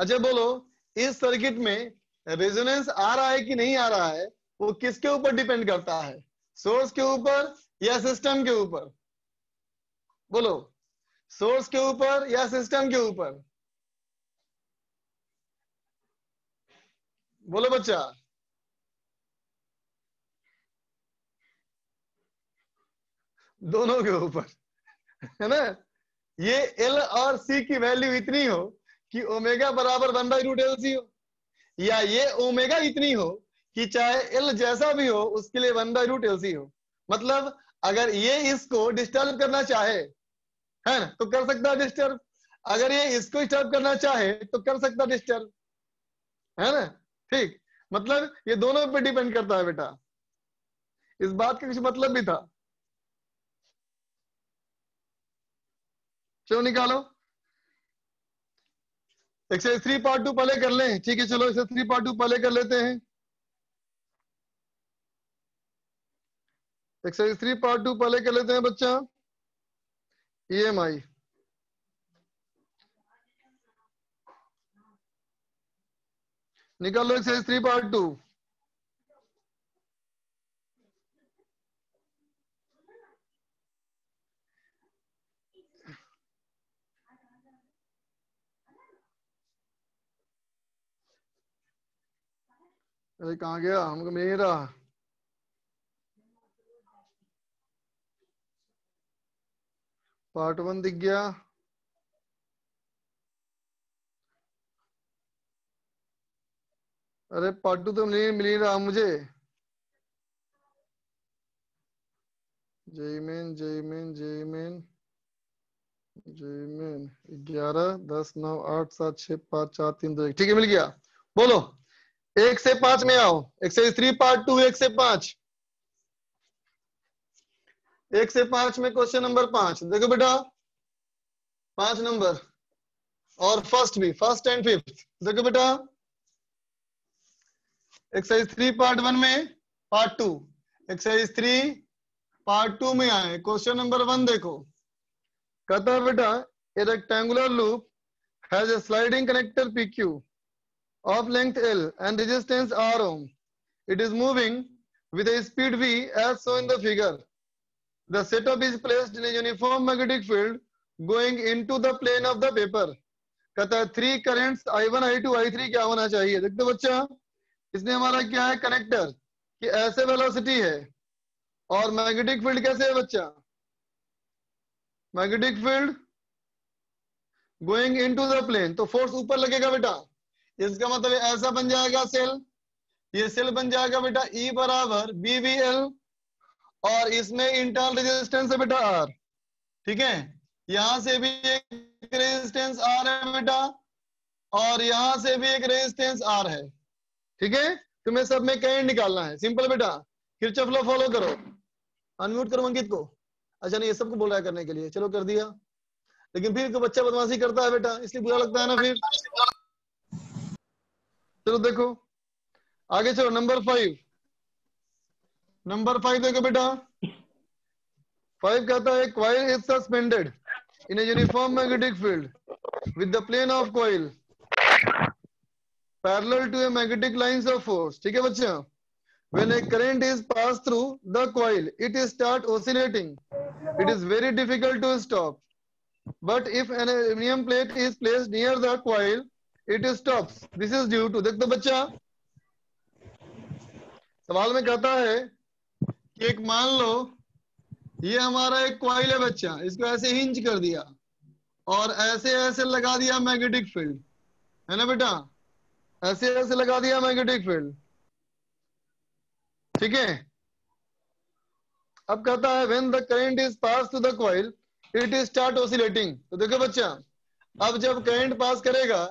अच्छा बोलो, इस सर्किट में रेजोनेंस आ रहा है कि नहीं आ रहा है, वो किसके ऊपर डिपेंड करता है? सोर्स के ऊपर या सिस्टम के ऊपर? बोलो सोर्स के ऊपर या सिस्टम के ऊपर? बोलो बच्चा। दोनों के ऊपर, है ना? ये एल और सी की वैल्यू इतनी हो कि ओमेगा बराबर one by root L C हो या ये ओमेगा इतनी हो कि चाहे एल जैसा भी हो, उसके लिए one by root L C हो मतलब अगर ये इसको डिस्टर्ब करना चाहे, है ना? तो कर सकता डिस्टर्ब अगर ये इसको डिस्टर्ब करना चाहे तो कर सकता डिस्टर्ब है ना? ठीक. मतलब ये दोनों पे डिपेंड करता है बेटा. इस बात का कुछ मतलब भी था. चलो निकालो? एक्सरसाइज थ्री पार्ट टू पहले कर लें। ठीक है, चलो एक्सरसाइज थ्री पार्ट टू पहले कर लेते हैं। एक्सरसाइज थ्री पार्ट टू पहले कर लेते हैं, बच्चा। ई एम आई निकालो एक्सरसाइज थ्री पार्ट टू अरे कहाँ गया? हमको रहा। पार्ट वन दिख गया। अरे पार्ट टू तो मिल मिल ही रहा मुझे। जय मेन जय मेन जय मेन जय मेन ग्यारह, दस, नौ, आठ, सात, छह, पाँच, चार, तीन, दो, एक। ठीक है, मिल गया। बोलो। एक से पाँच में आओ। एक्सरसाइज थ्री पार्ट टू एक से पाँच। एक से पाँच में क्वेश्चन नंबर पाँच। देखो बेटा, पाँच नंबर और फ़र्स्ट भी फ़र्स्ट एंड फिफ्थ देखो बेटा एक्सरसाइज थ्री पार्ट वन में part two exercise three part two में आए। क्वेश्चन नंबर वन देखो। कहता है बेटा a rectangular loop has a sliding connector PQ of length L and resistance R ohm. It is moving with a speed V as shown in the figure. The setup is placed in a uniform magnetic field going into the plane of the paper. है three currents I1, I2, I3 क्या होना चाहिए देखते बच्चा इसने हमारा क्या है कनेक्टर कि ऐसे वेलोसिटी है और मैग्नेटिक फ़ील्ड कैसे है बच्चा magnetic field going into the plane तो फोर्स ऊपर लगेगा बेटा इसका मतलब ऐसा बन जाएगा सेल। ये सेल बन जाएगा बेटा ई बराबर बी वी एल और इसमें इंटरनल रेजिस्टेंस है बेटा आर ठीक है? यहाँ से भी एक रेजिस्टेंस आर है बेटा और यहाँ से भी एक रेजिस्टेंस आर है। ठीक है? तुम्हें सब में कहीं निकालना है। सिंपल बेटा। किरचॉफ लॉ फॉलो करो। अनम्यूट करो अंकित को। अच्छा नहीं, ये सबको बोल करने के लिए। चलो कर दिया। लेकिन फिर बच्चा बदमाशी करता है बेटा, इसलिए बुरा लगता है ना फिर? चलो देखो आगे चलो नंबर फाइव नंबर फाइव देखो बेटा फाइव कहता है coil is suspended in a uniform magnetic field with the plane of coil parallel to a magnetic lines of force ठीक है बच्चा when a current is passed through the coil it is start oscillating it is very difficult to stop but if an aluminum plate is placed near the coil it stops this is due to, देख तो बच्चा। सवाल में कहता है कि एक मान लो, ये हमारा एक क्वाइल है बच्चा। इसको ऐसे हिंज कर दिया और ऐसे ऐसे लगा दिया मैग्नेटिक फ़ील्ड है ना बेटा? ऐसे ऐसे लगा दिया मैग्नेटिक फ़ील्ड ठीक है? अब कहता है when the current is pass to the coil it is start oscillating तो देखो बच्चा, अब जब करंट पास करेगा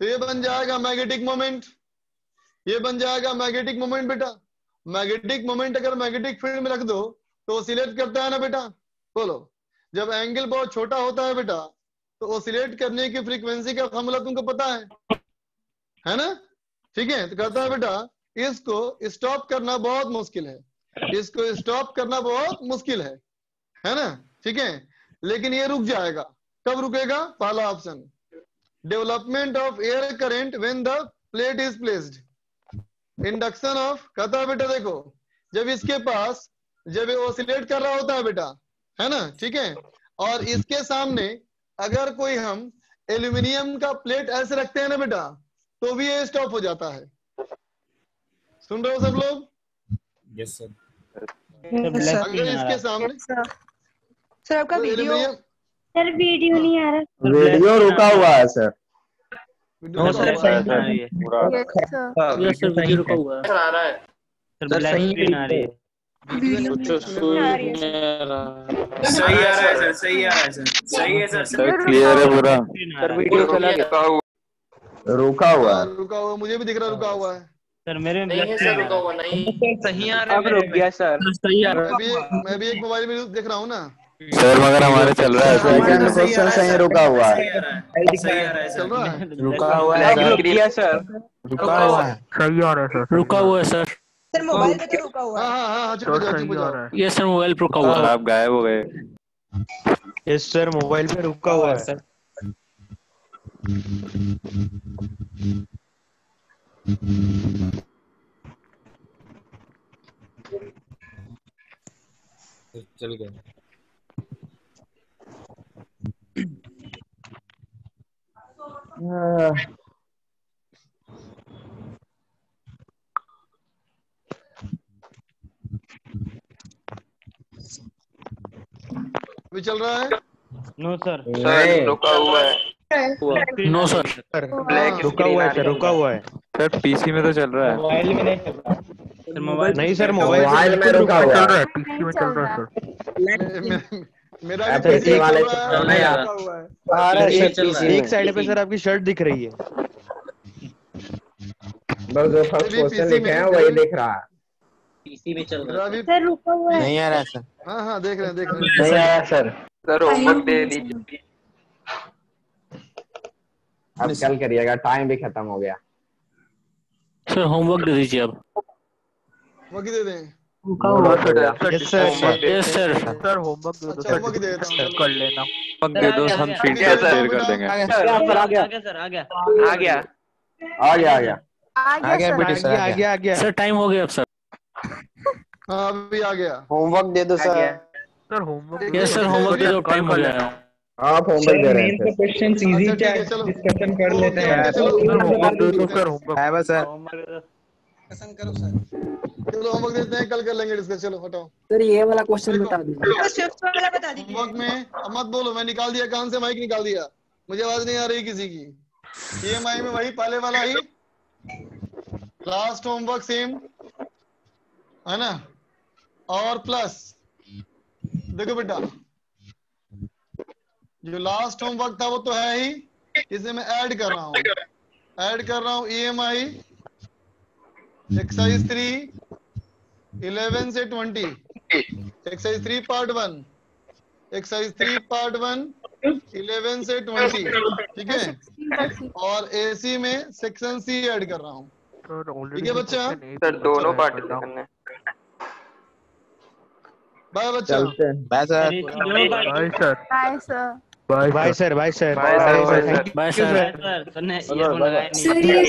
तो ये बन जाएगा मैग्नेटिक मोमेंट। ये बन जाएगा मैग्नेटिक मोमेंट बेटा। मैग्नेटिक मोमेंट अगर मैग्नेटिक फ़ील्ड में रख दो तो ऑसिलेट करता है ना बेटा? बोलो। जब एंगल बहुत छोटा होता है बेटा तो ऑसिलेट करने की फ्रीक्वेंसी का फॉर्मूला तुमको पता है? है ना? ठीक है? तो कहता है बेटा, इसको स्टॉप करना बहुत मुश्किल है। इसको स्टॉप करना बहुत मुश्किल है। है ना? ठीक है? लेकिन ये रुक जाएगा। कब रुकेगा? पहला option. Development of air current when the plate is placed induction of कहता है बेटा देखो जब इसके पास जब ये ऑसिलेट कर रहा होता है बेटा है ना ठीक है? और इसके सामने अगर कोई हम एल्यूमिनियम का प्लेट ऐसे रखते हैं ना बेटा तो भी ये स्टॉप हो जाता है। सुन रहे हो सब लोग? यस सर अगर इसके सामने सर आपका वीडियो सर वीडियो नहीं आ रहा। वीडियो रुका हुआ है सर नो सर सही है यस सर सर वीडियो रुका हुआ है। आ रहा है। सर ब्लैक स्क्रीन आ रही है। सही आ रहा है। सर सही आ रहा है सर। सही है सर सर क्लियर है। पूरा। सर वीडियो चला गया। रुका हुआ। है। रुका हुआ मुझे भी दिख रहा रुका हुआ है। सर मेरे में नहीं ब्लैक है सर रुका हुआ नहीं। सही आ रहा है अब रुक गया सर। सही आ भी एक मैं भी एक मोबाइल में देख रहा हूँ ना। सर मगर हमारे चल रहा है सेकंड सही क्वेश्चन है, सही रुका हुआ है। रुका हुआ है गया सर। रुका हुआ है। सही आ रहा है सर रुका हुआ है सर। सर मोबाइल पे तो रुका हुआ हाँ। है हाँ हाँ हो हो। ये सर मोबाइल पे रुका हुआ है। आप गायब हो गए। यस सर मोबाइल पे रुका हुआ है। सर चल अभी चल रहा है? No sir. नहीं रुका हुआ है। नो सर ब्लैक रुका हुआ है सर रुका हुआ है। सर पीसी में तो चल रहा है। मोबाइल में नहीं चल रहा। सर मोबाइल नहीं सर मोबाइल में रुका हुआ है। पीसी में चल रहा है सर मेरा भी वाले चल रहा है, चल रहा है। रुका हुआ है। आ रहा है। एक, साइड पे सर आपकी शर्ट दिख रही है। बस जो फ़र्स्ट क्वेश्चन लिखे हैं वही दिख रहा है। पीसी में चल रहा है। सर रुका हुआ है। नहीं आ रहा सर। हाँ हाँ देख रहे हैं देख रहे हैं। नहीं आया सर। सर होमवर्क दे दीजिए। अब कल करिएगा? टाइम भी खत्म हो गया। सर होमवर्क दे दीजिए अब। वो दे दें। है yes sir yes sir sir homework दे दो अच्छा सर। कर लेना। दे दो हम शेयर कर देंगे। आ गया सर आ गया आ गया आ गया आ गया आ गया बेटे सर आ गया आ गया सर टाइम हो गया अब सर हाँ अभी आ गया। होमवर्क दे दो sir sir homework yes sir homework दे। दो टाइम हो गया आप होमवर्क दे रहे हैं क्वेश्चन इजी अच्छा, है, चलो। डिस्कशन कर लेते हैं। सर होमवर्क दे दो सर होमवर्क है बस सर डिस्कशन करो सर। चलो होमवर्क देते हैं कल कर लेंगे डिस्कस चलो हटाओ। सर ये वाला क्वेश्चन बता दीजिए। वाला बता दीजिए। होमवर्क में मत बोलो मैं निकाल दिया कान से माइक निकाल दिया। मुझे आवाज़ नहीं आ रही किसी की। ईएमआई में वही पहले वाला ही। लास्ट होमवर्क सेम है ना? और प्लस देखो बेटा। जो लास्ट होमवर्क था वो तो है ही। इसे मैं ऐड कर रहा हूँ। ऐड कर रहा हूँ ईएमआई एक्सरसाइज थ्री इलेवन से twenty exercise three part one exercise three part one eleven से ट्वेंटी ठीक है? और एसी में सेक्शन सी ऐड कर रहा हूँ। ठीक है बच्चा? सर दोनों पार्ट करने। बाय बच्चा। चलते हैं। Bye sir bye sir bye sir bye sir bye sir bye sir bye sir sir sir sir earphone लगाया नहीं सर ये